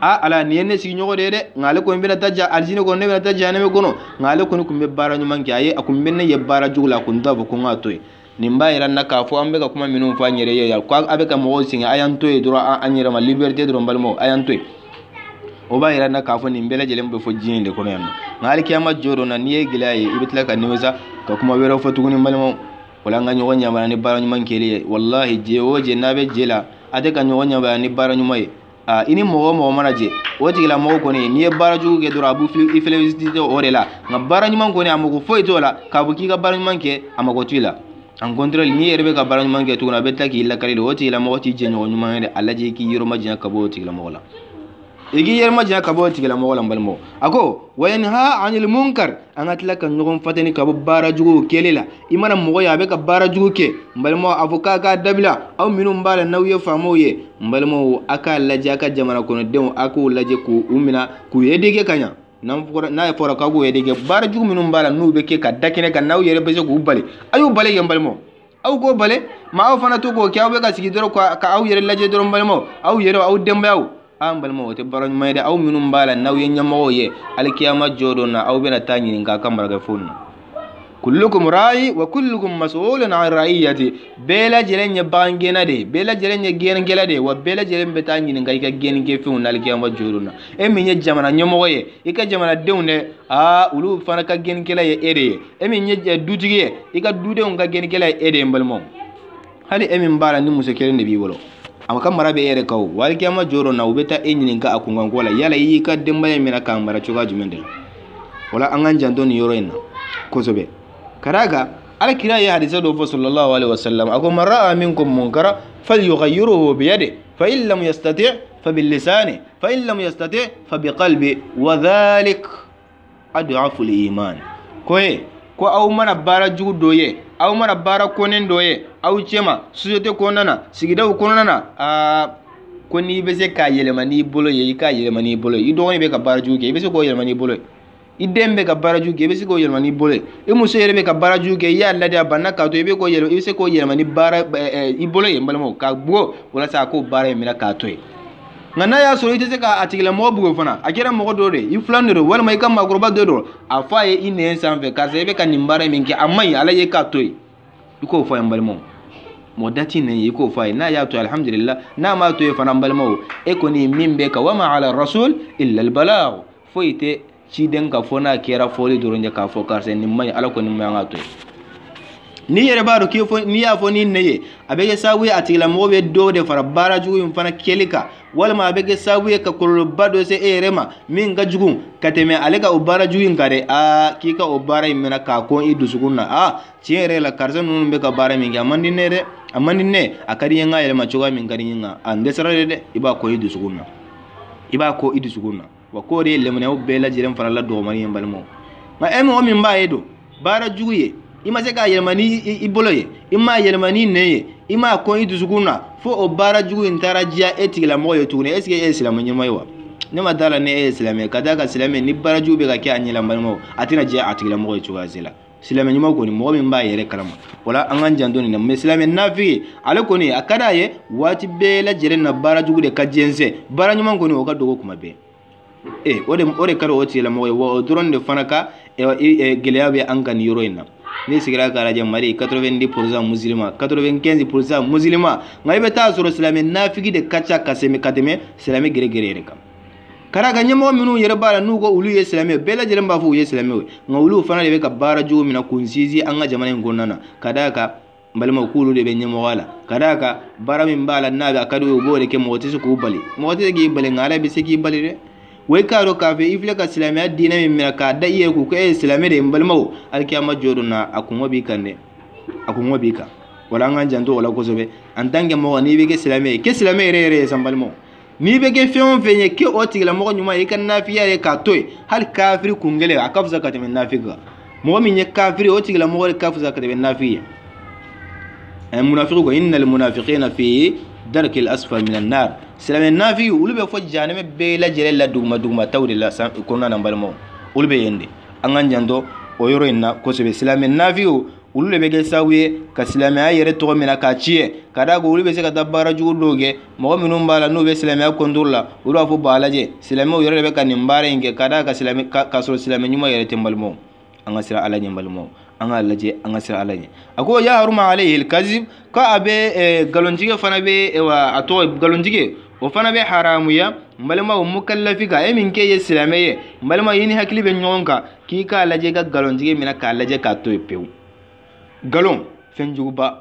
a ala nin ye ne sigiɲɔgɔn de ye dɛ nka ale kɔni ja alijinɛ kɔnɔ ne bɛna taa jahanɛmɛ kɔnɔ nka ale kɔni tun bɛ baara ɲuman kɛ a ye a ne ye baara jugu la a kun ko n k'a to yen na k'a fɔ an ka kuma minnu fɔ an ye yan ko a ka mɔgɔw sɛgɛn a y'an to an yɛrɛ ma liberté dɔrɔn balimaw a y'an o b'a na k'a fɔ nin bɛɛ lajɛlen bɛ fɔ diɲɛ de kɔnɔ yan nɔ nka kiyama jo na n'i ye gɛlɛya ye i bɛ tila ka kuma wɛrɛw fɔ tuguni balimaw wala an ka ɲɔgɔn ɲamana ni baara ɲuman kɛli ye je o je n'a bɛ je ka ɲɔgɔn ɲamana ni baara ɲuman ye Ah, i ni mɔgɔ mɔgɔ mana jɛ o tigilamɔgɔ kɔni n'i ye baara jugu kɛ dɔrɔn a b'u i felicite o de la nka baara ɲuman kɔni a mago foyi t'o la k'a fɔ k'i ka baara ɲuman kɛ a mago t'i la en contraire n'i yɛrɛ bɛ ka baara ɲuman kɛ tuguni a bɛ tila k'i lakali de o t'i jɛɲɔgɔn ɲuman ye a lajɛ i k'i yɔrɔ majanya ka bɔ o tigilamɔgɔ la i k'i yɛrɛma janya ka bɔ tigilamɔgɔ la n balimaw a ko wa yanha anil munkar an ka tila ka ɲɔgɔn fatani ka bɔ baara juguw kɛli la i mana mɔgɔ ye a bɛ ka baara jugu kɛ n balimaw a fɔ k'a k'a dabila aw minnu b'a la n'aw ye faamaw ye n balimaw a k'a lajɛ a ka jamana kɔnɔdenw a k'u lajɛ k'u mina k'u yedege ka ɲa n'a fɔra k'a k'u yedege baara jugu minnu b'a la n'u bɛ kɛ ka da kɛnɛ kan n'aw yɛrɛ bɛ se k'u bali a y'u bali kɛ balimaw aw k'o bali ma aw fana to k'o kɛ aw bɛ ka sigi dɔrɔn ka yɛrɛ lajɛ dɔrɔn balimaw aw yɛrɛ aw denbayaw an balimaw o tɛ baara ɲuman ye dɛ aw minnu b'a la n'aw ye ɲɛmɔgɔw ye alikiyama jɔ dɔ na aw bɛna taa ɲininka a ka marakafɛnw na kullukum ra'i wa kullukum mas'ulun an ra'iyati bɛɛ lajɛlen ye bagan gɛnna de bɛɛ lajɛlen ye gɛnnikɛla de wa bɛɛ lajɛlen bɛ taa ɲininka i ka gɛnnikɛfɛnw na alikiyama jɔ dɔ na e min ye jamana ɲɛmɔgɔ ye i ka jamanadenw dɛ aa olu fana ka gɛnnikɛla ye e de ye e min ye e, dutigi ye i ka dudenw ka gɛnnikɛla ye e de ye n balimaw hali e min b'a la ni muso kelen de b'i bolo a ka mara bɛ e yɛrɛ kan o walikiyama na ubeta bɛ taa e ɲininka a yala y'i ka denbaya minɛ k'a mara chuga jumɛn wala la o la an k'an janto nin yɔrɔ in na kosɛbɛ ka d'a kan alakira ye hadisa do fa sallallahu alaihi wasallam sallam mara amin ko munkara fali yɔgɔ yoro o fa in lamu yastate fa bi lisaani fa in lamu yastate fa bi kalbi wa zaalik a du'a fuli iman ko ye ko aw mana baara jugu dɔ ye aw mana baara kɔnnen dɔ ye aw cɛma société kɔnɔna na sigidaw kɔnɔna na aa ko n'i bɛ se k'a yɛlɛma n'i bolo ye i k'a yɛlɛma n'i bolo ye i dɔgɔnin bɛ ka baara jugu kɛ i bɛ se k'o yɛlɛma n'i bolo ye i den bɛ ka baara jugu kɛ i bɛ se k'o yɛlɛma n'i bolo ye i muso yɛrɛ bɛ ka baara jugu kɛ i y'a ladi a banna k'a to i bɛ k'o yɛlɛma i bɛ se k'o yɛlɛma ni baara ɛɛ i bolo ye n balimaw ka bɔ walasa a k'o baara in minɛ k'a to yen nka n'a y'a sɔrɔ i tɛ se k'a tigilamɔgɔ bugɔ fana a kɛra mɔgɔ dɔ de ye i filan de don walima i ka maakɔrɔba dɔ don a fɔ a ye i nɛn sanfɛ karisa i bɛ ka nin baara min kɛ a man ɲi ala ye k'a to yen i k'o fɔ a ye n balimaw mɔgɔ da t'i nɛn ye i k'o fɔ a ye n'a y'a to yen alihamudulila n'a m'a to yen fana n balimaw e kɔni ye min bɛ kan wama ala rasul ilalibala foyi tɛ ciden ka fɔ n'a kɛra fɔli dɔrɔn ye k'a fɔ karisa nin man ɲi ala kɔni man ɲi an k'a to yen. n'i yɛrɛ b'a dɔn k'i fɔ n'i y'a fɔ ni ne ye a bɛ kɛ sababu ye a tigilamɔgɔ bɛ dɔ de fara baara jugu in fana kɛli kan walima a bɛ kɛ sababu ye ka kɔlɔlɔba dɔ se e yɛrɛ ma min ka jugu ka tɛmɛ ale ka o baara jugu in kan dɛ aa k'i ka o baara in mɛnɛ k'a kɔn i dusukun na a tiɲɛ yɛrɛ la karisa ninnu bɛ ka baara min kɛ a man ne dɛ a man ne a ka di ye ka yɛlɛma cogoya min ka di ye nka a n dɛsɛra de dɛ i b'a kɔ i dusukun na i b'a kɔ i dusukun na wa k'o ye lamɛnw bɛɛ lajɛlen fana dɔgɔmani ye balimaw nka e mɔgɔ min b'a ye don baara jugu ye i ma se k'a yɛlɛma ni i bolo ye i m'a yɛlɛma ni nɛn ye i m'a kɔn i dusukun na fo o baara jugu in taara diya e tigilamɔgɔ ye tuguni est ce que e ye silamɛ ɲɛma ye wa ne ma d'a la ne e ye silamɛ ka d'a kan silamɛ ni baara jugu bɛ ka kɛ a ɲɛ balimaw a tɛna diya a tigilamɔgɔ ye cogoya si la silamɛ ɲuman kɔni mɔgɔ min b'a yɛrɛ kalama wala an k'an janto nin na silamɛ nafigi ale kɔni a ka d'a ye waati bɛɛ lajɛlen na baara jugu de ka jɛnsɛn baara ɲuman kɔni o ka dɔgɔ kuma bɛɛ e o de o de ka di o tigilamɔgɔ ye wa o dɔrɔn de fana ka gɛlɛya bɛ an kan nin yɔrɔ in na n'i sigira k'a lajɛ mali 90 pourcent 95 pourcent ngai beta i bɛ taa nafigi de kacha kaseme kademe sɛmɛ gere gere silamɛ gɛrɛgɛrɛ yɛrɛ kan ka da kan ɲɛmɔgɔ n'u ko olu ye silamɛw bɛɛ lajɛlen b'a fɔ u ye silamɛw nka olu fana de bɛ ka baara cogo min na k'u sinsin an ka jamana in kɔnɔna na ka d'a kan n balimaw k'olu de bɛ ɲɛmɔgɔya la ka d'a min b'a la n'a bɛ de kɛ mɔgɔ k'u bali mɔgɔ tɛ k'i bali ngala ala bɛ bali re way kaaro kaafe i filɛ ka silamɛya diinɛ min minɛ k'a da i yɛrɛ kun ko e ye silamɛ de ye n balimaw alikiyama jo don na a kungo b'i kan dɛ a kungo b'i kan wala an k'an janto o la kosɛbɛ en tant que mɔgɔ n'i bɛ kɛ silamɛ ye kɛ silamɛ yɛrɛ yɛrɛ ye san balimaw n'i bɛ kɛ fɛn o fɛn ye kɛ o tigilamɔgɔ ɲuman ye i ka naafiya ye k'a to yen hali kafiri kun kelen a ka fisa ka tɛmɛ naafi kan mɔgɔ min ye kafiri o tigilamɔgɔ de ka fisa ka tɛmɛ naafi ye a ye munafiki ko innal munafiqina fi darki al-asfal min an-nar silamɛ nafi olu bɛ fɔ jahanama bɛɛ lajɛlen la duguma duguma taw de la kɔnɔna na balimaw olu bɛ yen de an k'an janto o yɔrɔ in na kosɛbɛ silamɛ nafiw olu de bɛ kɛ sababu ye ka silamɛya yɛrɛ tɔgɔ min na k'a tiɲɛ ka d'a kan olu bɛ se ka taa baara jugu dɔw kɛ mɔgɔ minnu b'a la n'u bɛ silamɛya kɔntoro la olu b'a fɔ b'a lajɛ silamɛw yɛrɛ de bɛ ka nin baara in kɛ ka d'a kan silamɛ k'a sɔrɔ silamɛ ɲuman yɛrɛ tɛ n balimaw an ka siran ala ɲɛ n balimaw an ka lajɛ an ka sira ala ɲɛ a ko ya haruma alayhi alkazib ko a bɛ eh, galonjigɛ fana bɛ eh, wa a tɔgɔ galonjigɛ o fana bɛ haramuya n balima o mukallafi kan e min k'e ye silamɛ ye n balima i ni hakili bɛ ɲɔgɔn kan k'i k'a lajɛ i ka galonjigɛ minɛ k'a lajɛ k'a to yen pewu galon fɛn juguba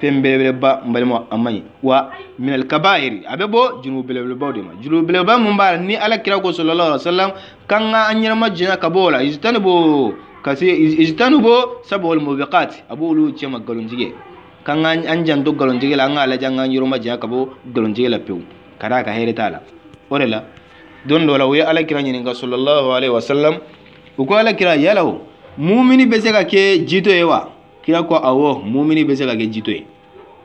fɛn belebeleba n balima a man ɲi wa minɛli kabairi a bɛ bɔ junubu belebelebaw de ma junubu belebeleba mun b'a la ni ala kira ko sɔlɔlɔ salam kan ka an ɲɛnɛma jɛnɛ ka bɔ o la izitani bo ka se ijtanubo sab'ul mubiqat a b'olu cɛ ma nkalontigɛ k'an ka an janto la an k'a ma janya ka bɔ la pewu ka ka hɛrɛ t'a la o de la don dɔ la u ye alakira ɲininka sallallahu alaihi wasallam u ko alakira yala mumini bɛ se ka kɛ jito ye wa kira ko awɔ mumini bɛ se ka kɛ jito ye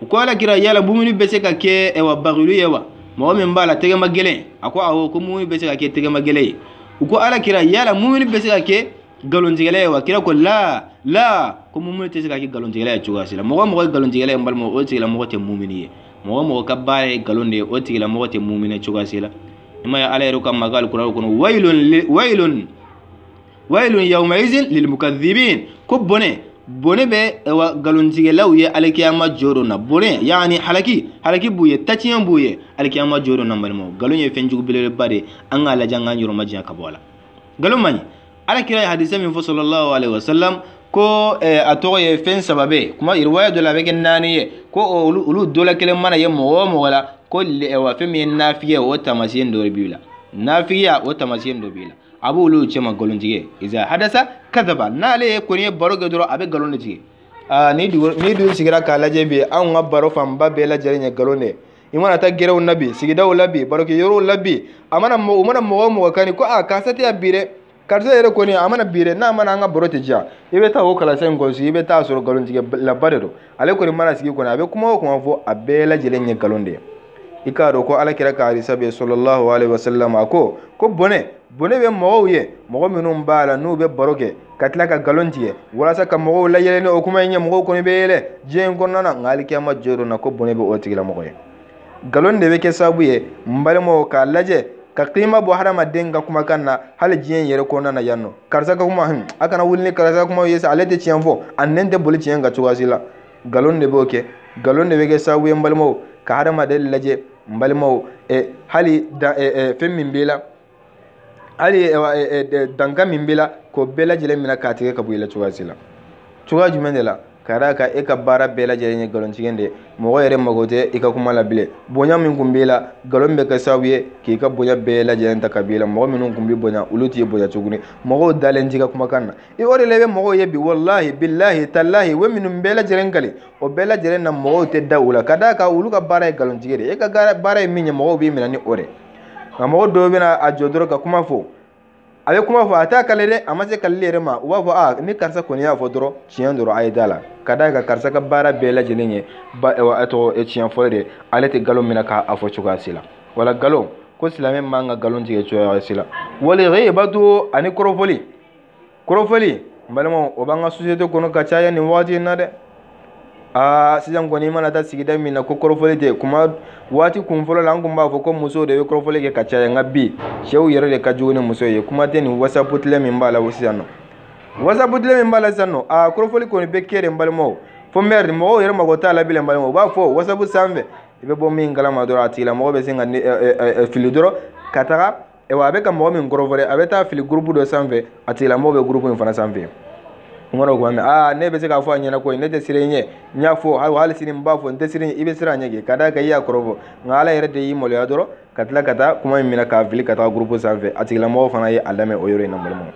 u ko alakira yala mumini bɛ se ka kɛ ɛwa bagilu ye wa mɔgɔ min b'a la tɛgɛma gɛlɛn ko mumini bɛ se ka kɛ tɛgɛma gɛlɛn ye u ko yala mumini bɛ se ka kɛ galontigɛla ye wa kira ko la la ko mumuni tɛ se ka kɛ galontigɛla ye cogoya si la mɔgɔ mɔgɔ ye galontigɛla ye n balima o tigilamɔgɔ tɛ mumuni ye mɔgɔ mɔgɔ ka baara ye de ye o tigilamɔgɔ tɛ mumuni cogoya si la i ma ye ala yɛrɛ ka maga alikuranɛ kɔnɔ wayilun wayilun wayilun yawmaizin ko bɔnɛ bone bɛ wa galontigɛlaw ye alikiyama joro na bone yani halaki halaki b'u ye tatiɲɛ b'u ye alikiyama joro na balimaw galon ye fɛnjugu belebeleba de an k'a lajɛ an k'an yɔrɔ galon man alakira ye hadise min fɔ sallallahu alaihi wasallam ko eh, a tɔgɔ ye fɛn saba bɛ yen kuma riwaya dɔ la a bɛ kɛ naani ye ko olu olu dɔ la kelen mana ye mɔgɔ o mɔgɔ la ko eh, wa fɛn min ye naafiya o taamasiyɛn dɔ b'i la naafiya o taamasiyɛn dɔ b'i la a b'olu cɛ ma nkalon tigɛ iza hadasa kadaba n'ale ye kɔni ye baro kɛ dɔrɔn a bɛ nkalon de tigɛ aa ah, ni dugu ni dugu sigira k'a lajɛ bi anw ka baro fanba bɛɛ lajɛlen ye nkalon de i mana taa gɛrɛw la sigidaw la barokɛyɔrɔw la a mana mɔgɔ u mana mɔgɔ o mɔgɔ kan ko aa ah, karisa tɛ yan bi dɛ karisa yɛrɛ kɔni a mana bi dɛ n'a mana an ka baro tɛ diya i bɛ taa o kalansen in kɔlɔsi i bɛ taa sɔrɔ nkalontigɛ laba de don ale kɔni mana sigi kɔni a bɛ kuma o kuma fɔ a bɛɛ lajɛlen ye nkalon de ye i k'a dɔn ko alakira ka alisa bɛ sɔlɔlahu alayhi wa salam a ko ko bɔnɛ bɔnɛ bɛ mɔgɔw ye mɔgɔ minnu b'a la n'u bɛ baro kɛ ka tila ka nkalon tigɛ walasa ka mɔgɔw layɛlɛ ni o kuma in ye mɔgɔw kɔni bɛ yɛlɛ diɲɛ in kɔnɔna na nka alikiyama jɔyɔrɔ na ko bɔnɛ bɛ o tigilamɔgɔ ye nkalon de bɛ kɛ sababu ye n balimaw k'a lajɛ ka kima bo hadamaden hmm, ka kumakan na e, hali diɲɛ yɛrɛ kɔnɔna na yan nɔ karisa ka kuma hun a kana wuli ni karisa ka kuma ye sa ale tɛ tiɲɛ fɔ a nɛn tɛ boli tiɲɛ ka cogoya si la nkalon de b'o kɛ nkalon de bɛ kɛ sababu ye n balimaw ka hadamaden lajɛ n balimaw hali fɛn min b'i la hali danka min b'i la k'o bɛɛ lajɛlen minɛ k'a tigɛ ka bɔ i la cogoya si la cogoya jumɛn de la ka d'a kan e ka baara bɛɛ lajɛlen ye nkalontigɛ de mɔgɔ yɛrɛ mago tɛ i e ka kuma la bilen bonya min kun b'i la galon bɛ kɛ sababu ye k'i ka bonya bɛɛ lajɛlen ta ka b'i la mɔgɔ minnu kun b'i bonya olu t'i bonya tuguni mɔgɔw dalen t'i ka kumakan na i o de la i bɛ mɔgɔw ye bi walahi bilahi talahi o minnu bɛɛ lajɛlen kali o bɛɛ lajɛlen na mɔgɔw tɛ da u la ka d'a kan olu ka baara ye nkalontigɛ de ye e ka baara ye min ye mɔgɔw b'i minɛ ni o de nka mɔgɔ dɔw bɛna a jɔ dɔrɔn ka kuma fɔ Ah, a bɛ kuma fɔ a t'a kale dɛ a ma se kalili yɛrɛ ma u b'a e fɔ a ni karisa kɔni y'a fɔ dɔrɔn tiɲɛ dɔrɔn a ye da la ka d'a kan karisa ka baara bɛɛ lajɛlen ye ba tɔgɔ tiɲɛ fɔlɔ de ale tɛ nkalon minɛ k'a fɔ cogoya si la wala nkalon ko silamɛ man ka nkalon tigɛ cogoya si la wali ghibatu ani kɔrɔfɔli kɔrɔfɔli n balimaw o b'an ka société kɔnɔ ka caya nin waati in na dɛ aa ah, sisan kɔni i mana taa sigida min na ko kɔrɔfɔli tɛ kuma waati kun fɔlɔ la an kun b'a fɔ ko musow de bɛ kɔrɔfɔli kɛ ka caya nka bi cɛw yɛrɛ de ka jugu ni muso ye kuma tɛ nin wasapu tile min b'a la sisan nɔ wasapu tile min b'a la sisan nɔ aa kɔrɔfɔli kɔni bɛ kɛ de n balimaw fo mɛri mɔgɔw yɛrɛ mago t'a la bilen n balimaw u b'a fɔ wasapu sanfɛ i bɛ bɔ min kalama dɔrɔn a tigilamɔgɔ bɛ se ka e, e, e, fili dɔrɔn ka taga wa a bɛ ka mɔgɔ min kɔrɔfɔ dɛ a bɛ taa fili gurupu dɔ sanfɛ a tigilamɔgɔ bɛ gurupu in fana sanfɛ kumana ah, kuma mɛ aa ne bɛ se k'a fɔ a ɲɛna ko ne tɛ siran i ɲɛ n y'a fɔ hali sini n b'a fɔ n tɛ siran i bɛ siran ka y'a kɔrɔfɔ nka ala de y'i maloya dɔrɔn ka tila ka taa kuma in minɛ k'a fili ka taa gurupu sanfɛ a tigilamɔgɔ fana ye a o yɔrɔ na mɔlɔmɔ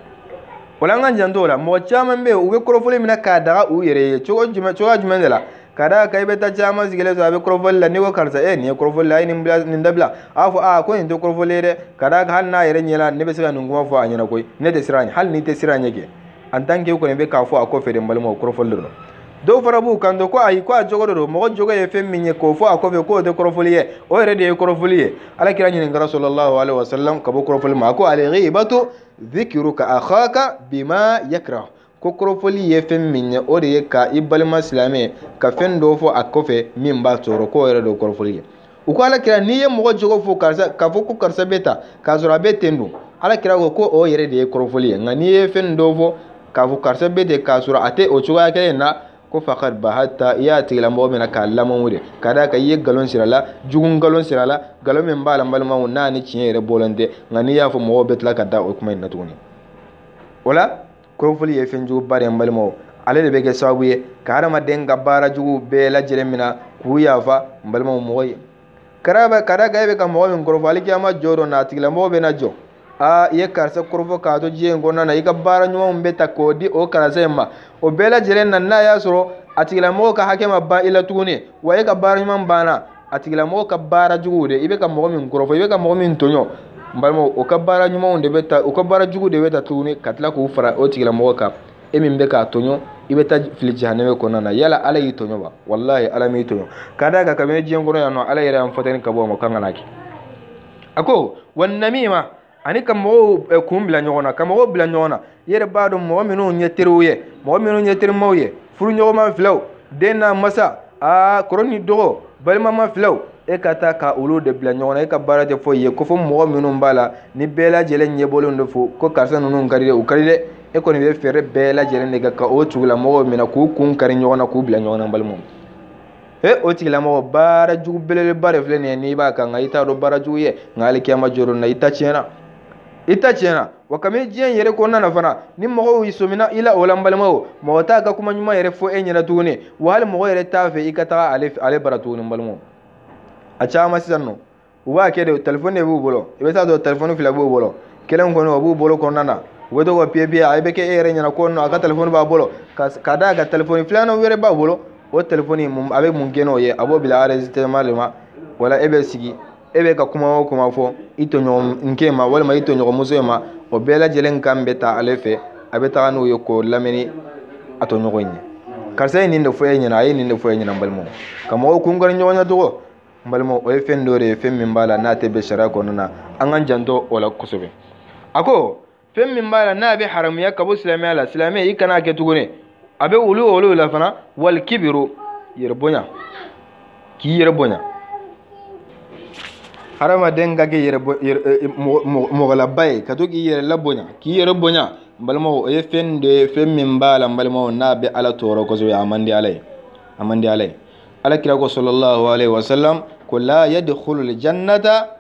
o la an ka janto o la mɔgɔ caman bɛ yen u bɛ k'a daga u yɛrɛ ye cogo jumɛn cogoya jumɛn de la eh, ah, ka da kan i bɛ taa caman sigilen la n'i ko karisa e nin ye la a ye nin bila nin a ko nin tɛ kɔrɔfɔli ye dɛ ka n'a yɛrɛ ɲɛna ne bɛ se ka nin kuma fɔ a ɲɛna ne tɛ siran a ɲɛ n'i tɛ siran a ɲɛ en tant que kɔni bɛ k'a fɔ a kɔfɛ de balimaw kɔrɔfɔli de don dɔw fana b'u kanto ko ayi ko a jogo de don mɔgɔ jogo ye fɛn min ye k'o fɔ a kɔfɛ k'o tɛ kɔrɔfɔli ye o yɛrɛ de ye kɔrɔfɔli ye alakira ɲininkara sɔlɔlahu alehi wasalam ka bɔ kɔrɔfɔli ma a ko alghiibatu dhikiruka akhaka bima yakrah ko kɔrɔfɔli ye fɛn min ye o de ye ka i balima silamɛ ka fɛn dɔw fɔ a kɔfɛ min b'a tɔɔrɔ k'o yɛrɛ de ye kɔrɔfɔli ye u ko alakira n'i ye mɔgɔ jogo fɔ karisa k'a fɔ ko karisa bɛ ta k'a sɔrɔ a bɛ ten dun alakira ko ko o yɛrɛ de ye kɔrɔfɔli ye nka n'i ye fɛn dɔw fɔ K'a fɔ karisa bɛ ten k'a sɔrɔ a tɛ o cogoya kelen na ko fakari bahata i y'a tigilamɔgɔ minɛ k'a lamɔ de ka d'a kan i ye nkalon sira la jugu nkalon sira la galon min b'a la balimaw n'a ni tiɲɛ yɛrɛ bɔlen tɛ nka n'i y'a fɔ mɔgɔw bɛ tila ka da o kuma in na tuguni o la kɔrɔfɔli ye fɛnjuguba de ye balimaw ale de bɛ kɛ sababu ye ka hadamaden ka baara juguu bɛɛ lajɛlen min na yaafa yafa balimaw mɔgɔ ye ka d'a kan ka mɔgɔ min kɔrɔfɔ hali kiyama jɔ dɔ a i ye karisa kɔrɔfɔ k'a to diɲɛ na i ka baara ɲumanw bɛ ta k'o di o karisa in ma o bɛɛ lajɛlen na n'a y'a sɔrɔ a tigilamɔgɔ ka hakɛ ma ban i la tuguni wa e ka baara ɲuman banna a tigilamɔgɔ ka baara juguw de i bɛ ka mɔgɔ min kɔrɔfɔ i bɛ ka mɔgɔ min tɔɲɔ n balimaw o ka baara ɲumanw de bɛ ta o ka baara jugu de bɛ ta tuguni ka tila k'u fara o tigilamɔgɔ kan e min bɛ k'a tɔɲɔ i bɛ taa fili jahanɛmɛ kɔnɔna na yala ala y'i tɔɲɔ wa walahi ala m'i tɔɲɔ ka d'a kan kabini diɲɛ kɔnɔ yan nɔ ala yɛrɛ y'an fatani ka bɔ a ma k'an ka n'a kɛ a ko wa namima ani ka mɔgɔw kun bila ɲɔgɔn na ka mɔgɔw bila ɲɔgɔn na i yɛrɛ b'a dɔn mɔgɔ minnu ɲɛ teriw ye mɔgɔ minnu ɲɛ terimaw ye furu ɲɔgɔnma filaw den n'a masa aa kɔrɔ ni dɔgɔ balimama filaw e ka taa ka olu de bila ɲɔgɔn na e ka baara tɛ foyi ye ko fɔ mɔgɔ minnu b'a la ni bɛɛ lajɛlen ɲɛbɔlen do fo ko karisa ninnu ka di dɛ u ka di dɛ e kɔni bɛ fɛɛrɛ bɛɛ lajɛlen de kɛ ka o tigilamɔgɔw minɛ k'u kun kari ɲɔgɔn na k'u bila ɲɔgɔn na balimaw he o tigilamɔgɔ baara jugu belebeleba de filɛ nin ye n'i b'a kan nka i t'a dɔn baara jugu ye nka hali kiyama jɔyɔrɔ na i ta tiɲɛna i ta tiɲɛna wa kabini diɲɛ yɛrɛ kɔnɔna na fana ni mɔgɔw y'i somina i la o la n balimaw mɔgɔ t'a ka kuma ɲuman yɛrɛ fɔ e ɲɛna tuguni wa hali mɔgɔ yɛrɛ t'a fɛ i ka taga ale ale bara tuguni n balimaw a caman sisan nɔ u b'a kɛ de telefɔni de b'u bolo i bɛ taa sɔrɔ telefɔni fila b'u bolo kelen kɔni o b'u bolo kɔnɔna na u bɛ to ka piye piye a bɛ kɛ e yɛrɛ ɲɛna ko nɔ a ka telefɔni b'a bolo ka d'a ka telefɔni filanan wɛrɛ b'a bolo o telefɔni a bɛ mun gɛn'o ye a b'o bila enregistrement de ma wala e bɛ sigi e bɛ ka kuma o kuma fɔ i tɔɲɔgɔn nke ma walima i tɔɲɔgɔn muso in ma o bɛɛ lajɛlen kan bɛ taa ale fɛ a bɛ taga n'o ye k'o lamɛnni a tɔɲɔgɔn in ye karisa ye nin de fɔ e ɲɛna a ye nin de fɔ e ɲɛna n balimaw ka mɔgɔw kun kari ɲɔgɔn ɲɛ cogo n balimaw o ye fɛn dɔ de ye fɛn min b'a la n'a tɛ bɛn sariya kɔnɔna na an k'an janto o la kosɛbɛ a ko fɛn min b'a la n'a bɛ haramuya ka bɔ silamɛya la silamɛ i kana kɛ tuguni a bɛ olu olu la fana wali kibiru yɛrɛ bonya k'i yɛrɛ bonya hadamaden ka kɛ yɛrɛ mɔgɔlaba ye ka to k'i yɛrɛ labonya k'i yɛrɛ bonya n balimaw o ye fɛn dɔ ye fɛn min b'a la n balimaw n'a bɛ ala tɔɔrɔ kosɛbɛ a man di ala ye a ala ye ko sɔlɔlahu alayhi wa ko la yadkhulu aljannata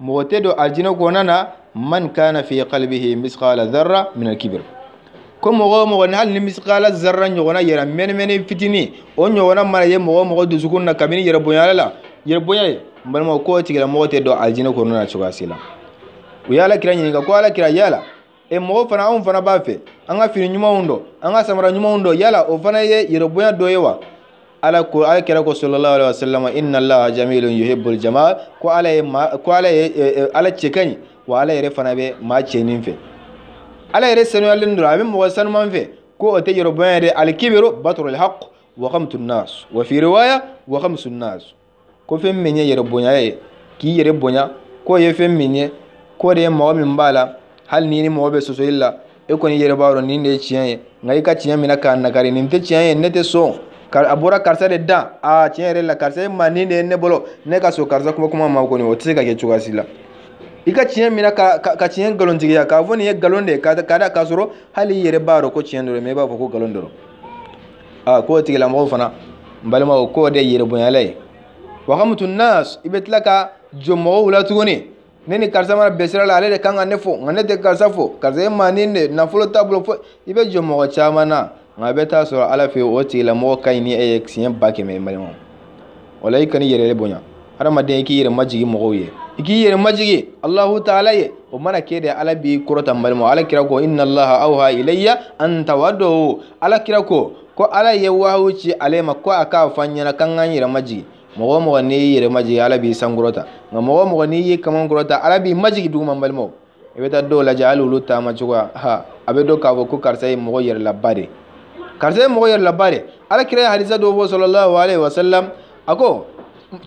mɔgɔ tɛ don alijinɛ man kana fi qalbihi misqala dharra min alkibr ko mɔgɔ o mɔgɔ ni hali ni misikala zarra ɲɔgɔnna yɛrɛ fitini o ɲɔgɔnna mana ye mɔgɔ o mɔgɔ dusukun na kabini la yɛrɛ bonya n balimaw ko tigilamɔgɔ tɛ dɔn alijinɛ kɔnɔna na cogoya si la u y'ala kira ɲininka ko ala kira yala e mɔgɔ fana anw fana b'a fɛ an ka fini ɲumanw dɔ an ka samara ɲumanw dɔ yala o fana ye yɛrɛbonya dɔ ye wa ala ko ala kira ko sallallahu alaihi wasallam inna allaha jamilun yuhibbul jamal ko ala ye ma ko ala ye e, e, ala cɛ ka ɲi wa ala yɛrɛ fana bɛ maa cɛnin fɛ ala yɛrɛ sanuyalen don a bɛ mɔgɔ sanuman fɛ ko o tɛ yɛrɛbonya ye dɛ alikibiru batrul haqq wa khamtun nas wa fi riwaya wa khamsun nas ko fɛn min ye yɛrɛ bonya ye k'i yɛrɛ bonya k'o ye fɛn min ye k'o de ye mɔgɔ min b'a la hali ni ni mɔgɔ bɛ sosoli la e kɔni yɛrɛ b'a dɔn nin de ye tiɲɛ ye nka i ka tiɲɛ minɛ k'a nagari nin tɛ tiɲɛ ye ne tɛ sɔn a bɔra karisa de da a tiɲɛ yɛrɛ la karisa ye maa nin de ye ne bolo ne ka so karisa kuma kuma ma kɔni o tɛ se ka kɛ cogoya si la i ka tiɲɛ minɛ ka ka tiɲɛ nkalontigiya k'a fɔ nin ye nkalon de ye ka da k'a sɔrɔ hali i yɛrɛ b'a dɔn ko tiɲɛ dɔrɔn mɛ i b'a fɔ ko nkalon dɔrɔn aa k'o tigilamɔgɔ fana n balimaw k'o de ye yɛrɛbonyala ye wa khamtu nas i bɛ tila ka jɔ mɔgɔw la tuguni ne ni karisa mana bɛn sira la ale de kan ka ne fo nka ne tɛ karisa fo karisa ye manden de nafolo t'a bolo fo i bɛ jɔ mɔgɔ caman na nka i bɛ taa sɔrɔ ala fɛ o tigilamɔgɔ ka ɲi ni e ye siɲɛ ba kɛmɛ i balimaw o la i kana i yɛrɛ bonya hadamaden i k'i yɛrɛ majigi mɔgɔw ye i k'i yɛrɛ majigi alahu taala ye o mana kɛ de ala b'i kurata n balimaw ala kira ko inna allah awha ilayya an tawaddow ala kira ko ko ala ye wahuci ale ko a k'a an yere majigi mɔgɔ mɔgɔ n'i y'i yɛrɛ majigi ala b'i sankɔrɔta nka mɔgɔ mɔgɔ n'i ye kamankɔrɔta ala b'i majigi duguma balimaw i bɛ taa dɔw lajɛ hali olu taama cogoya ha a bɛ dɔn k'a fɔ ko karisa ye mɔgɔ yɛrɛlaba de karisa ye mɔgɔ yɛrɛlaba de ala kira ye halisa dɔw fɔ sɔlɔlahu alayhi wa salam a ko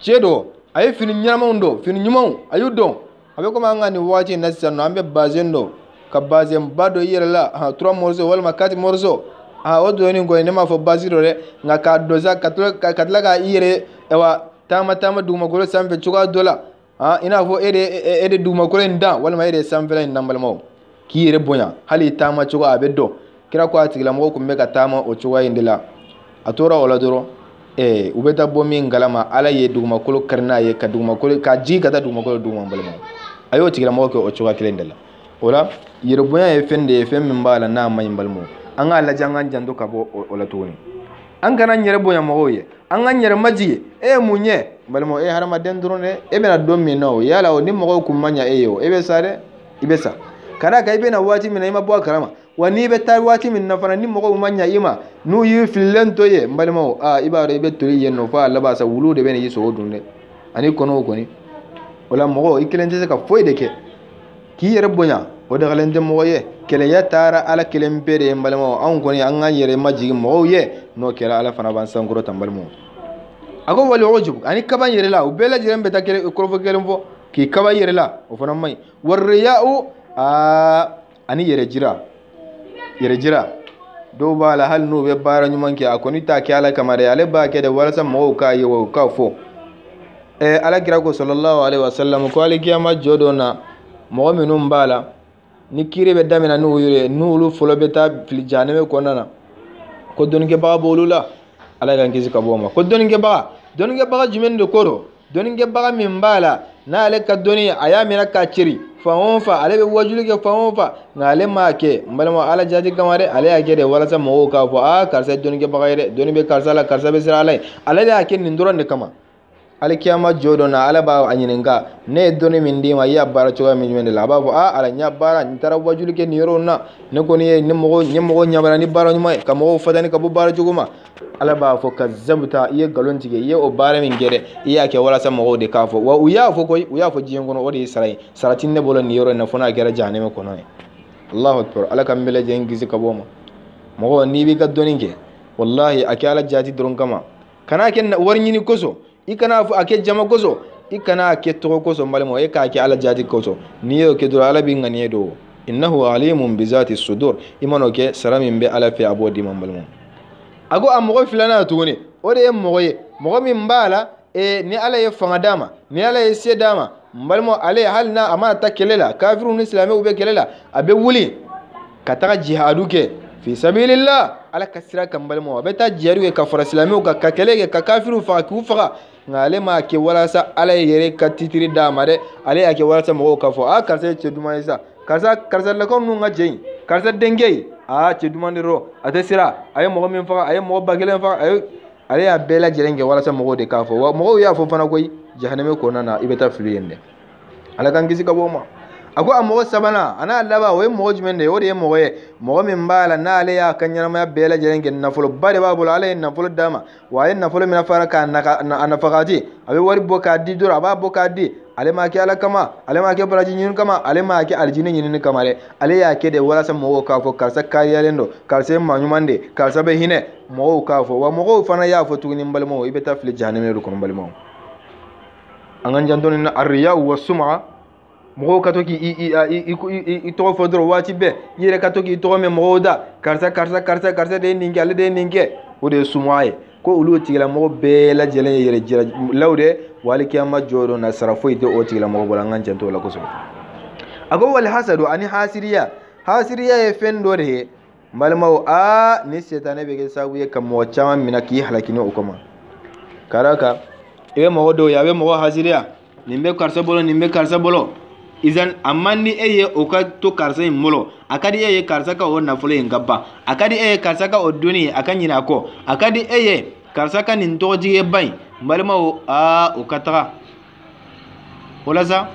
tiɲɛ don a ye fini ɲɛnamaw don fini ɲumanw a y'u dɔn a bɛ komi an ka nin wagati in na sisan nɔ an bɛ bazen dɔ ka bazenba dɔ i yɛrɛ la han trois morceaux walima quatre morceaux han o donni kɔni ne m'a fɔ basi dɔ dɛ nka k'a dɔn sa ka tila k'a i yɛrɛ ayiwa taama taama dugumakolo sanfɛ cogoya dɔ la ah, i n'a fɔ e de e de dugumakolo in dan walima e de ye sanfɛla in dan balimaw k'i yɛrɛ bonya hali taama cogo a bɛ dɔn kira ko a tigilamɔgɔ tun bɛ ka taama o cogoya in de la a tora o la dɔrɔn ɛɛ e, u bɛ taa bɔ min kalama ala ye dugumakolo kari n'a ye ka dugumakolo ka jigin ka taa dugumakolo dugu ma balima a y'o tigilamɔgɔ kɛ o cogoya kelen de la o la yɛrɛbonya ye fɛn de ye fɛn min b'a la n'a ma ɲi balimaw an k'a lajɛ an k'an janto ka bɔ o la tuguni an kana n yɛrɛ bonya mɔgɔw ye an ka yɛrɛ maji e ye eh, mun ɲɛ balima e eh, ye hadamaden dɔrɔn dɛ e eh, bɛna don min na o yala o ni mɔgɔw kun ma ɲa e ye o e bɛ sa dɛ i bɛ sa ka d'a kan i bɛna waati min na i ma bɔ a kalama wa n'i bɛ taa waati min na fana ni mɔgɔw ma ɲa i ma n'u y'i fililen to ye n balimaw aa i b'a dɔn i bɛ toli yen nɔ f'a laban sa wuluw de bɛ n'i sogo dun dɛ ani kɔnɔw kɔni o la mɔgɔ i kelen tɛ se ka foyi de kɛ k'i yɛrɛ bonya o dagalen tɛ mɔgɔ ye kɛlɛya taara ala kelen bɛɛ de ye n balimaw anw kɔni an k'an yɛrɛ majigin mɔgɔw ye n'o kɛra ala fana b'an sankɔrɔta n balimaw a ko wali ujub ani kaban yɛrɛ la u bɛɛ lajɛlen bɛ taa kelen kɔrɔfɔ kelen fɔ k'i kaba yere la o fana man ɲi o, aa ani yɛrɛ jira yɛrɛ jira dɔw b'a la hali n'u bɛ baara ɲuman kɛ a kɔni t'a kɛ ala kama dɛ ale b'a kɛ dɛ walasa mɔgɔw k'a ye wa u k'a fɔ ɛɛ e, alakira ko sɔlɔlɔhu alayhi wa sallam ko hali kiyama jɔ dɔ na mɔgɔ minnu b'a la ni kiiri bɛ daminɛ n'u ye n'olu fɔlɔ bɛ taa fili jahanɛmɛ kɔnɔna na ko dɔnnikɛbaga b'olu la ala k'an kisi ka bɔ o ma ko dɔnnikɛbaga dɔnnikɛbaga jumɛn de ko do dɔnnikɛbaga min b'a la n'ale ka dɔnni a y'a minɛ k'a ceri fan o fan ale bɛ wajuli kɛ fan o fan nka ale m'a kɛ n balima ala jati kama dɛ ale y'a kɛ de walasa mɔgɔw k'a fɔ aa karisa ye dɔnnikɛbaga ye dɛ dɔnni bɛ karisa la karisa bɛ siran ala ye ale de y'a kɛ nin dɔrɔn de kama alikiyama jo dɔ na ala b'a ɲininka ne ye dɔnni min d'i ma i y'a baara cogoya min jumɛn de la a b'a fɔ a ala n y'a baara n taara wajuli kɛ nin yɔrɔ in na ne kɔni ye ni mɔgɔ ne mɔgɔ ɲamana ni baara ɲuman ye ka mɔgɔw fatani ka bɔ baara cogo ma ala b'a fɔ ka zabuta i ye nkalon tigɛ i ye o baara min kɛ dɛ i y'a kɛ walasa mɔgɔw de k'a fɔ wa u y'a fɔ koyi u y'a fɔ diɲɛ kɔnɔ o de ye sara ye sara ti ne bolo nin yɔrɔ in na fo n'a kɛra jahanɛmɛ kɔnɔ ye alahu akbar ala ka n bɛɛ lajɛlen kisi ka bɔ ma mɔgɔ n'i b'i ka dɔnni kɛ walahi a kɛ ala jaati dɔrɔn kama kan'a kɛ wari ɲini kosɔn i kana fɔ a kɛ jama kosɔn i kana a kɛ tɔgɔ kosɔn balima e k'a kɛ ala jaati kosɔn n'i y'o kɛ dɔrɔn ala b'i ŋaniya don innahu alimun bizati sudur i man'o kɛ sara min bɛ ala fɛ a b'o d'i ma n balima a ko a mɔgɔ filanan tuguni o de ye mɔgɔ ye mɔgɔ min b'a la ee ni ala ye fanga d'a ma ni ala ye se d'a ma n balima ale hali n'a a mana ta kɛlɛ la kafiriw ni silamɛw bɛ kɛlɛ la a bɛ wuli ka taga jihadu kɛ fi sabilillah ala ka sira kan balima a bɛ taa jihadu kɛ ka fara silamɛw kan ka kɛlɛ kɛ ka kafiriw faga k'u faga nka ale m'a kɛ walasa ala yɛrɛ ka titiri d'a ma dɛ ale y'a kɛ walasa mɔgɔw ka fɔ a ah, karisa ye cɛ duman ye sa karisa karisalakaw ninnu ka jɛ in karisa denkɛ ye aa cɛ duman de don a tɛ sira a ye mɔgɔ min faga a ye mɔgɔ ba kelen faga a ye ale y'a bɛɛ lajɛlen kɛ walasa mɔgɔw de k'a fɔ wa mɔgɔw y'a fɔ fana koyi jahanɛmɛ kɔnɔna na i bɛ taa fili yen dɛ ala k'an kisi ka bɔ o ma a ko a mogo sabana a na laba wo ye mogo jumɛn de o de ye mogo ye mogo min b'a la n'ale y'a ka ɲɛnamaya bɛɛ lajɛlen kɛ nafolo ba de b'a bolo ala ye nafolo d'a ma wa a ye nafolo mina fara k'a naka nafagati a be wari bɔ k'a di dora a b'a bɔ k'a di ale ma kɛ ala kama ale ma kɛ baraji ɲinini kama ale ma kɛ alijini ɲinini kama dɛ ale y'a kɛ de walasa mɔgɔw k'a fɔ karisa kariyalen dɔ karisa ye maɲuman de karisa bɛ hinɛ mɔgɔw k'a fɔ wa mɔgɔw fana y'a fɔ tuguni n balimaw i bɛ taa fili jahanamɛ do kɔnɔ n balimaw an ka jantɔnin na ariyaw wa suma mogow ka toki i togo fo doro waati bee i yere ka toki i togo me mogow da karisa karisa karisa karisa de ninke ale de ninke wo de sumuwa ye ko olu ye tigilamogo bee lajɛlen ye yɛrɛ jira law de wali kiyama jodo nasara foyi te o tigilamogo bola ngan cɛnto la kosɔbɛ a ko wali hasadu ani hasiriya hasiriya ye fɛn dɔ de ye n balimaw a ni setanɛ bɛ kɛ sababu ye ka mɔgɔ caman mina k'i halakini o kɔma ka da kan i bɛ mɔgɔ dɔw ye a bɛ mɔgɔ hasiriya nin bɛ karisa bolo nin bɛ karisa bolo izan a man di e ye o ka to karisa in bolo a ka di e ye karisa ka o nafolo in ka ban a ka di e ye karisa ka o doni e a ka ɲina kɔ a ka di e ye karisa ka nin tɔgɔjigɛ ba in n balimaw o ka taga walasa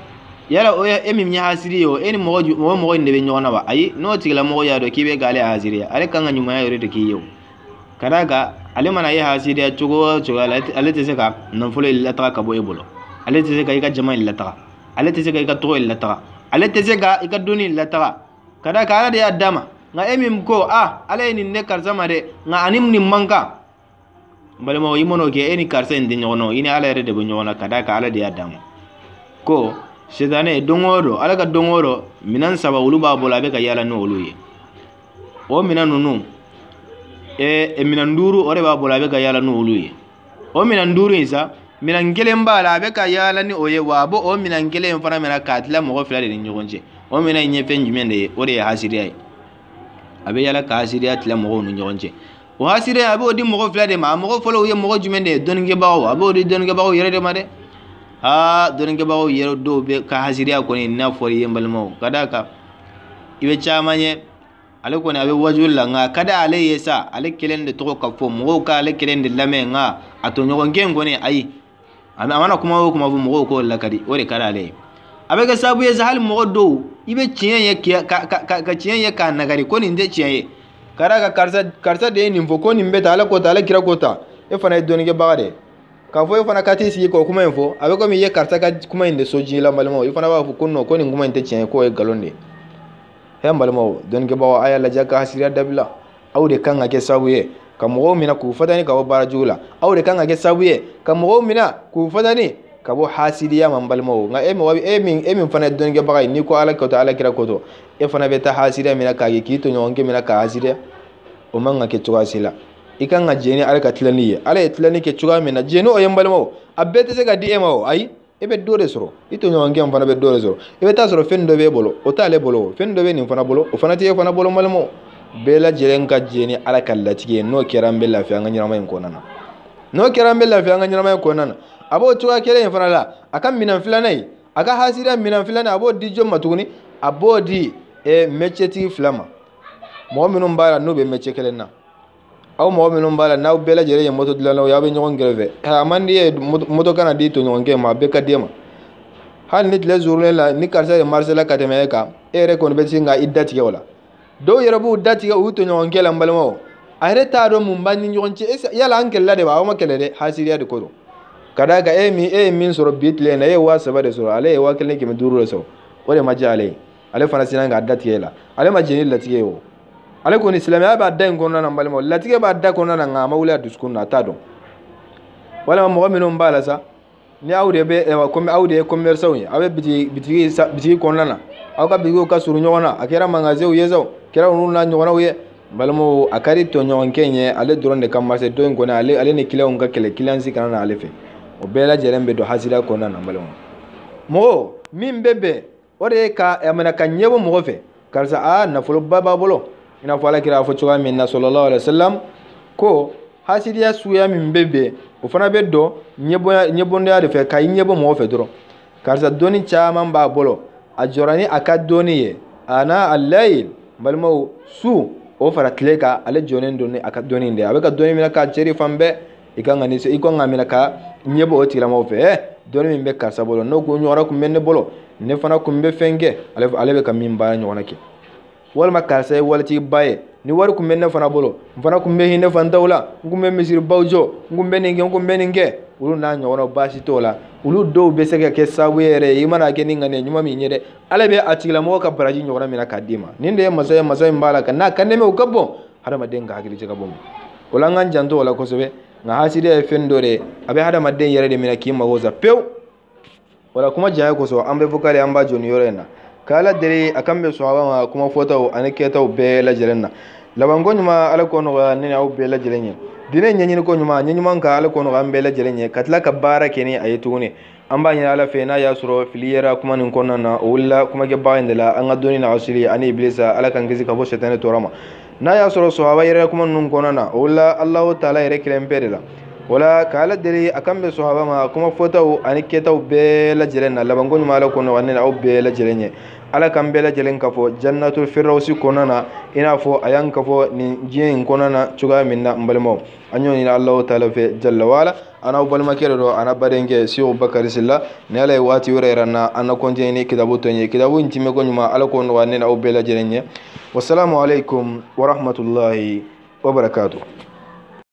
yala o ye e min ye hasiri ye o e ni mɔgɔ mɔgɔ in de bɛ ɲɔgɔn na wa ayi n'o tigilamɔgɔ y'a dɔn k'i bɛ k'ale hasiriya ale kan ka ɲumanya yɛrɛ de k'i ye o ka d'a kan ale mana ye hasiriya cogo o cogo ale tɛ se ka nafolo in lataga ka bɔ e bolo ale tɛ se ka i ka jama in lataga ale tɛ se ka i ah, ka tɔgɔ in lataga ale tɛ se ka i ka donni in lataga ka da kan ala de y'a d'a ma nka e min ko a ala ye nin ne karisa ma dɛ nka ani nin man kan n balimaw i man'o kɛ e ni karisa in tɛ ɲɔgɔn na i ni ala yɛrɛ de bɛ ɲɔgɔn na ka da kan ala de y'a d'a ma ko sitanɛ don o don ala ka don o don minɛn saba olu b'a bolo a bɛ ka yaala ni ye o minɛn ninnu ɛɛ e, e minɛn duuru o de b'a bolo a bɛ ka yaala ni ye o minɛn duuru in sa minan kelen b'a la a bɛ ka yaala ni o ye wa a b'o o minan kelen fana k'a tila mɔgɔ fila de ni ɲɔgɔn cɛ o minan in ye fɛn jumɛn de ye o de ye hasiriya ye a bɛ yaala ka hasiriya tila mɔgɔw ni ɲɔgɔn cɛ o hasiriya a b'o di mɔgɔ fila de ma a mɔgɔ fɔlɔ ye mɔgɔ jumɛn de ye dɔnnikɛbagaw a b'o di dɔnnikɛbagaw yɛrɛ de ma dɛ aa dɔnnikɛbagaw yɛrɛ dɔw bɛ ka hasiriya kɔni n'a fɔra ka ale la ale ale kelen de ka ka ale kelen de ayi a mana kuma o kuma fɔ mɔgɔw k'o la ka o de ka di ale ye a bɛ kɛ sababu ye sa hali mɔgɔ dɔw i bɛ tiɲɛ ye ka ka tiɲɛ ya k'a nagari ko nin tɛ tiɲɛ ye ka karza karza karisa de ye nin fɔ ko nin bɛ ta ale ko tan ale kira ko e fana ye dɔnnikɛbaga de ye k'a fɔ e fana ka t'i sigi k'o kuma in fɔ a bɛ komi i ye karisa ka kuma in de so ji la n balimaw i fana b'a fɔ ko nɔn ko nin kuma in tɛ tiɲɛ ye k'o ye nkalon de ye hɛ ge balimaw dɔnnikɛbagaw a y'a hasira dabila kan ka kɛ ye ka mɔgɔw minɛ k'u fatani ka bɔ baara jugu la aw de kan ka kɛ sababu ye ka mɔgɔw minɛ k'u fatani ka bɔ hasidiya ma n balimaw nka e mɔgɔ e min e min fana ye dɔnnikɛbaga ye n'i ko ala kɔtɔ ala kira kɔtɔ e fana bɛ taa hasidiya minɛ k'a ye k'i tɔɲɔgɔnkɛ minɛ ka hasidiya o man ka kɛ cogoya si la i kan ka jɛn ni ala ka tilali ye ala ye tilali kɛ cogoya min na jɛn ni o ye n balimaw a bɛɛ tɛ se ka di e ma o ayi i bɛ dɔ de sɔrɔ i tɔɲɔgɔnkɛ in fana bɛ dɔ de sɔrɔ i bɛ taa sɔrɔ fɛn dɔ b'e bolo o t'ale bolo fɛn dɔ bɛ nin fana bolo o fana tɛ e fana bolo n balimaw bɛɛ lajɛlen ka jɛ ni ala ka latigɛ ye n'o kɛra an bɛ lafiya an ka ɲɛnama in kɔnɔna na n'o kɛra an bɛ lafiya an ka ɲɛnama in kɔnɔna na a b'o cogoya kelen in fana la a ka minɛn filanan in a ka hasidiya minɛn filanan a b'o di jɔn ma tuguni a b'o di mɛtiyɛtigi fila ma mɔgɔ minnu b'a la n'u bɛ mɛtiyɛ kelen na aw mɔgɔ minnu b'a la n'aw bɛɛ lajɛlen ye moto dilannaw ye aw bɛ ɲɔgɔn kɛrɛfɛ a man di ye moto kana di tɔɲɔgɔnkɛ ma a bɛɛ ka di e ma hali ni tile zurulen la ni karisa de marisela ka tɛmɛ e kan e yɛrɛ kɔni bɛ sin ka i da tigɛ o la dɔw yɛrɛ b'u datigɛ u tɔɲɔgɔn kɛ la n balimaw a yɛrɛ t'a dɔn mun b'an ni ɲɔgɔn cɛ yala an kɛlɛla de eh, eh, eh, wa aw ma kɛlɛ dɛ hasiriya de ko don ka d'a kan e ye min e ye min sɔrɔ bi tile in na e ye waa saba de sɔrɔ ale ye waa kelen kɛmɛ duuru de sɔrɔ o de ma diya ale ye ale fana sinna k'a datigɛ la ale ma jɛn ni latigɛ ye o ale kɔni silamɛya b'a da in kɔnɔna na n balimaw latigɛ b'a da kɔnɔna na nka a ma wuli a dusukun na a t'a dɔn walima mɔgɔ minnu b'a la sa ni aw de bɛ eh, aw de ye commerçants ye aw bɛ bitigi bitigi bitigi kɔnɔna na aw ka bitigiw ka surun ɲɔgɔn na a kɛra magasinw ye sa o kɛra olu n'a ɲɔgɔnnaw ye balimaw a ka di tɔɲɔgɔnkɛ in ye ale dɔrɔn de ka marché don in kɔni ale ale ni kiliyanw ka kɛlɛ kiliyansi kana na ale fɛ o bɛɛ lajɛlen bɛ don hasida kɔnɔna na n balimaw mɔgɔ min bɛ bɛn o de ye ka a minɛ ka ɲɛbɔ mɔgɔ fɛ karisa a nafoloba b'a bolo i n'a fɔ ala kira y'a fɔ cogoya min na sɔlɔlɔ alayisalam ko hasidiya suguya min bɛ bɛn o fana bɛ dɔn ɲɛbɔndenya de fɛ ka i ɲɛbɔ mɔgɔ fɛ dɔrɔn karisa dɔnni caman b'a bolo a jɔra ni a ka dɔnni ye a n'a a layi balimaw su o fara tile kan ale jɔnnen don ni a ka dɔnni de ye a bɛ ka dɔnni minɛ k'a cɛri fan bɛɛ i kan ka nin i kan ka minɛ ka ɲɛbɔ o tigilamɔgɔw fɛ ɛ dɔnni min bɛ karisa bolo n'o ko ɲɔgɔnna kun bɛ ne bolo ne fana kun bɛ fɛn kɛ ale bɛ ka min baara ɲɔgɔnna kɛ walima karisa ye walitigiba ye ni wari kun bɛ ne fana bolo n fana kun bɛ hinɛ fantanw la n kun bɛ misiribaw jɔ n kun bɛ nin kɛ n kun bɛ nin kɛ olu n'a ɲɔgɔnna baasi t'o la olu dɔw bɛ se ka kɛ sababu ye yɛrɛ i mana kɛ ni ŋaniya ɲuman min ye dɛ ala bɛ a tigilamɔgɔ ka baraji ɲɔgɔnna min na k'a d'i ma nin de ye masa ye masa in b'a la ka n'a ka nɛmɛ u ka bɔn hadamaden ka hakili cɛ ka bɔ o la an k'an janto o la kosɛbɛ nka hasidiya ye fɛn dɔ de ye a bɛ hadamaden yɛrɛ de minɛ k'i mago sa pewu o la kuma janya kosɔn an bɛ fɔ k'ale an b'a jɔ nin yɔrɔ in na k'ala deli a kan bɛ sɔgɔma ma kuma fɔtaw ani kɛtaw bɛɛ lajɛlen na labanko ɲuman ala ko nɔgɔya ne aw bɛɛ lajɛlen ye dinɛ ɲɛɲini ko ɲuman ɲɛɲuman ka ala ko nɔgɔya an bɛɛ lajɛlen ye ka tila ni a ye tuguni ala fɛ y'a sɔrɔ fili kuma nin kɔnɔna na o wulila kumakɛbaga in de an ka dɔnni n'asiri ani ibilisa ala k'an kisi ka bɔ sɛtɛnɛ tɔɔrɔ n'a y'a sɔrɔ sɔhaba yɛrɛ kuma ninnu kɔnɔna na o wulila taala yɛrɛ kelen la wala k'ala deli a kan bɛ sɔhaba ma kuma fɔtaw ani kɛtaw bɛɛ lajɛlen na labanko ɲuman ala kɔnɔ ani aw bɛɛ lajɛlen ye ala kan bɛɛ lajɛlen ka fɔ jannatul firdausi kɔnɔna na i n'a fɔ a y'an ka fɔ nin diɲɛ in kɔnɔna na cogoya min na n balimaw an y'o ɲini alahu taala fɛ jalla wala an n'aw balimakɛ de don an n'a badenkɛ sehu bakarisi la ni ala ye waati wɛrɛ yira na an na kɔntiniye ni kitabu tɔn ye kitabu in timɛ ko ɲuman ala k'o nɔgɔya ne bɛɛ lajɛlen ye wasalamu aleykum warahmatulahi wabarakatuh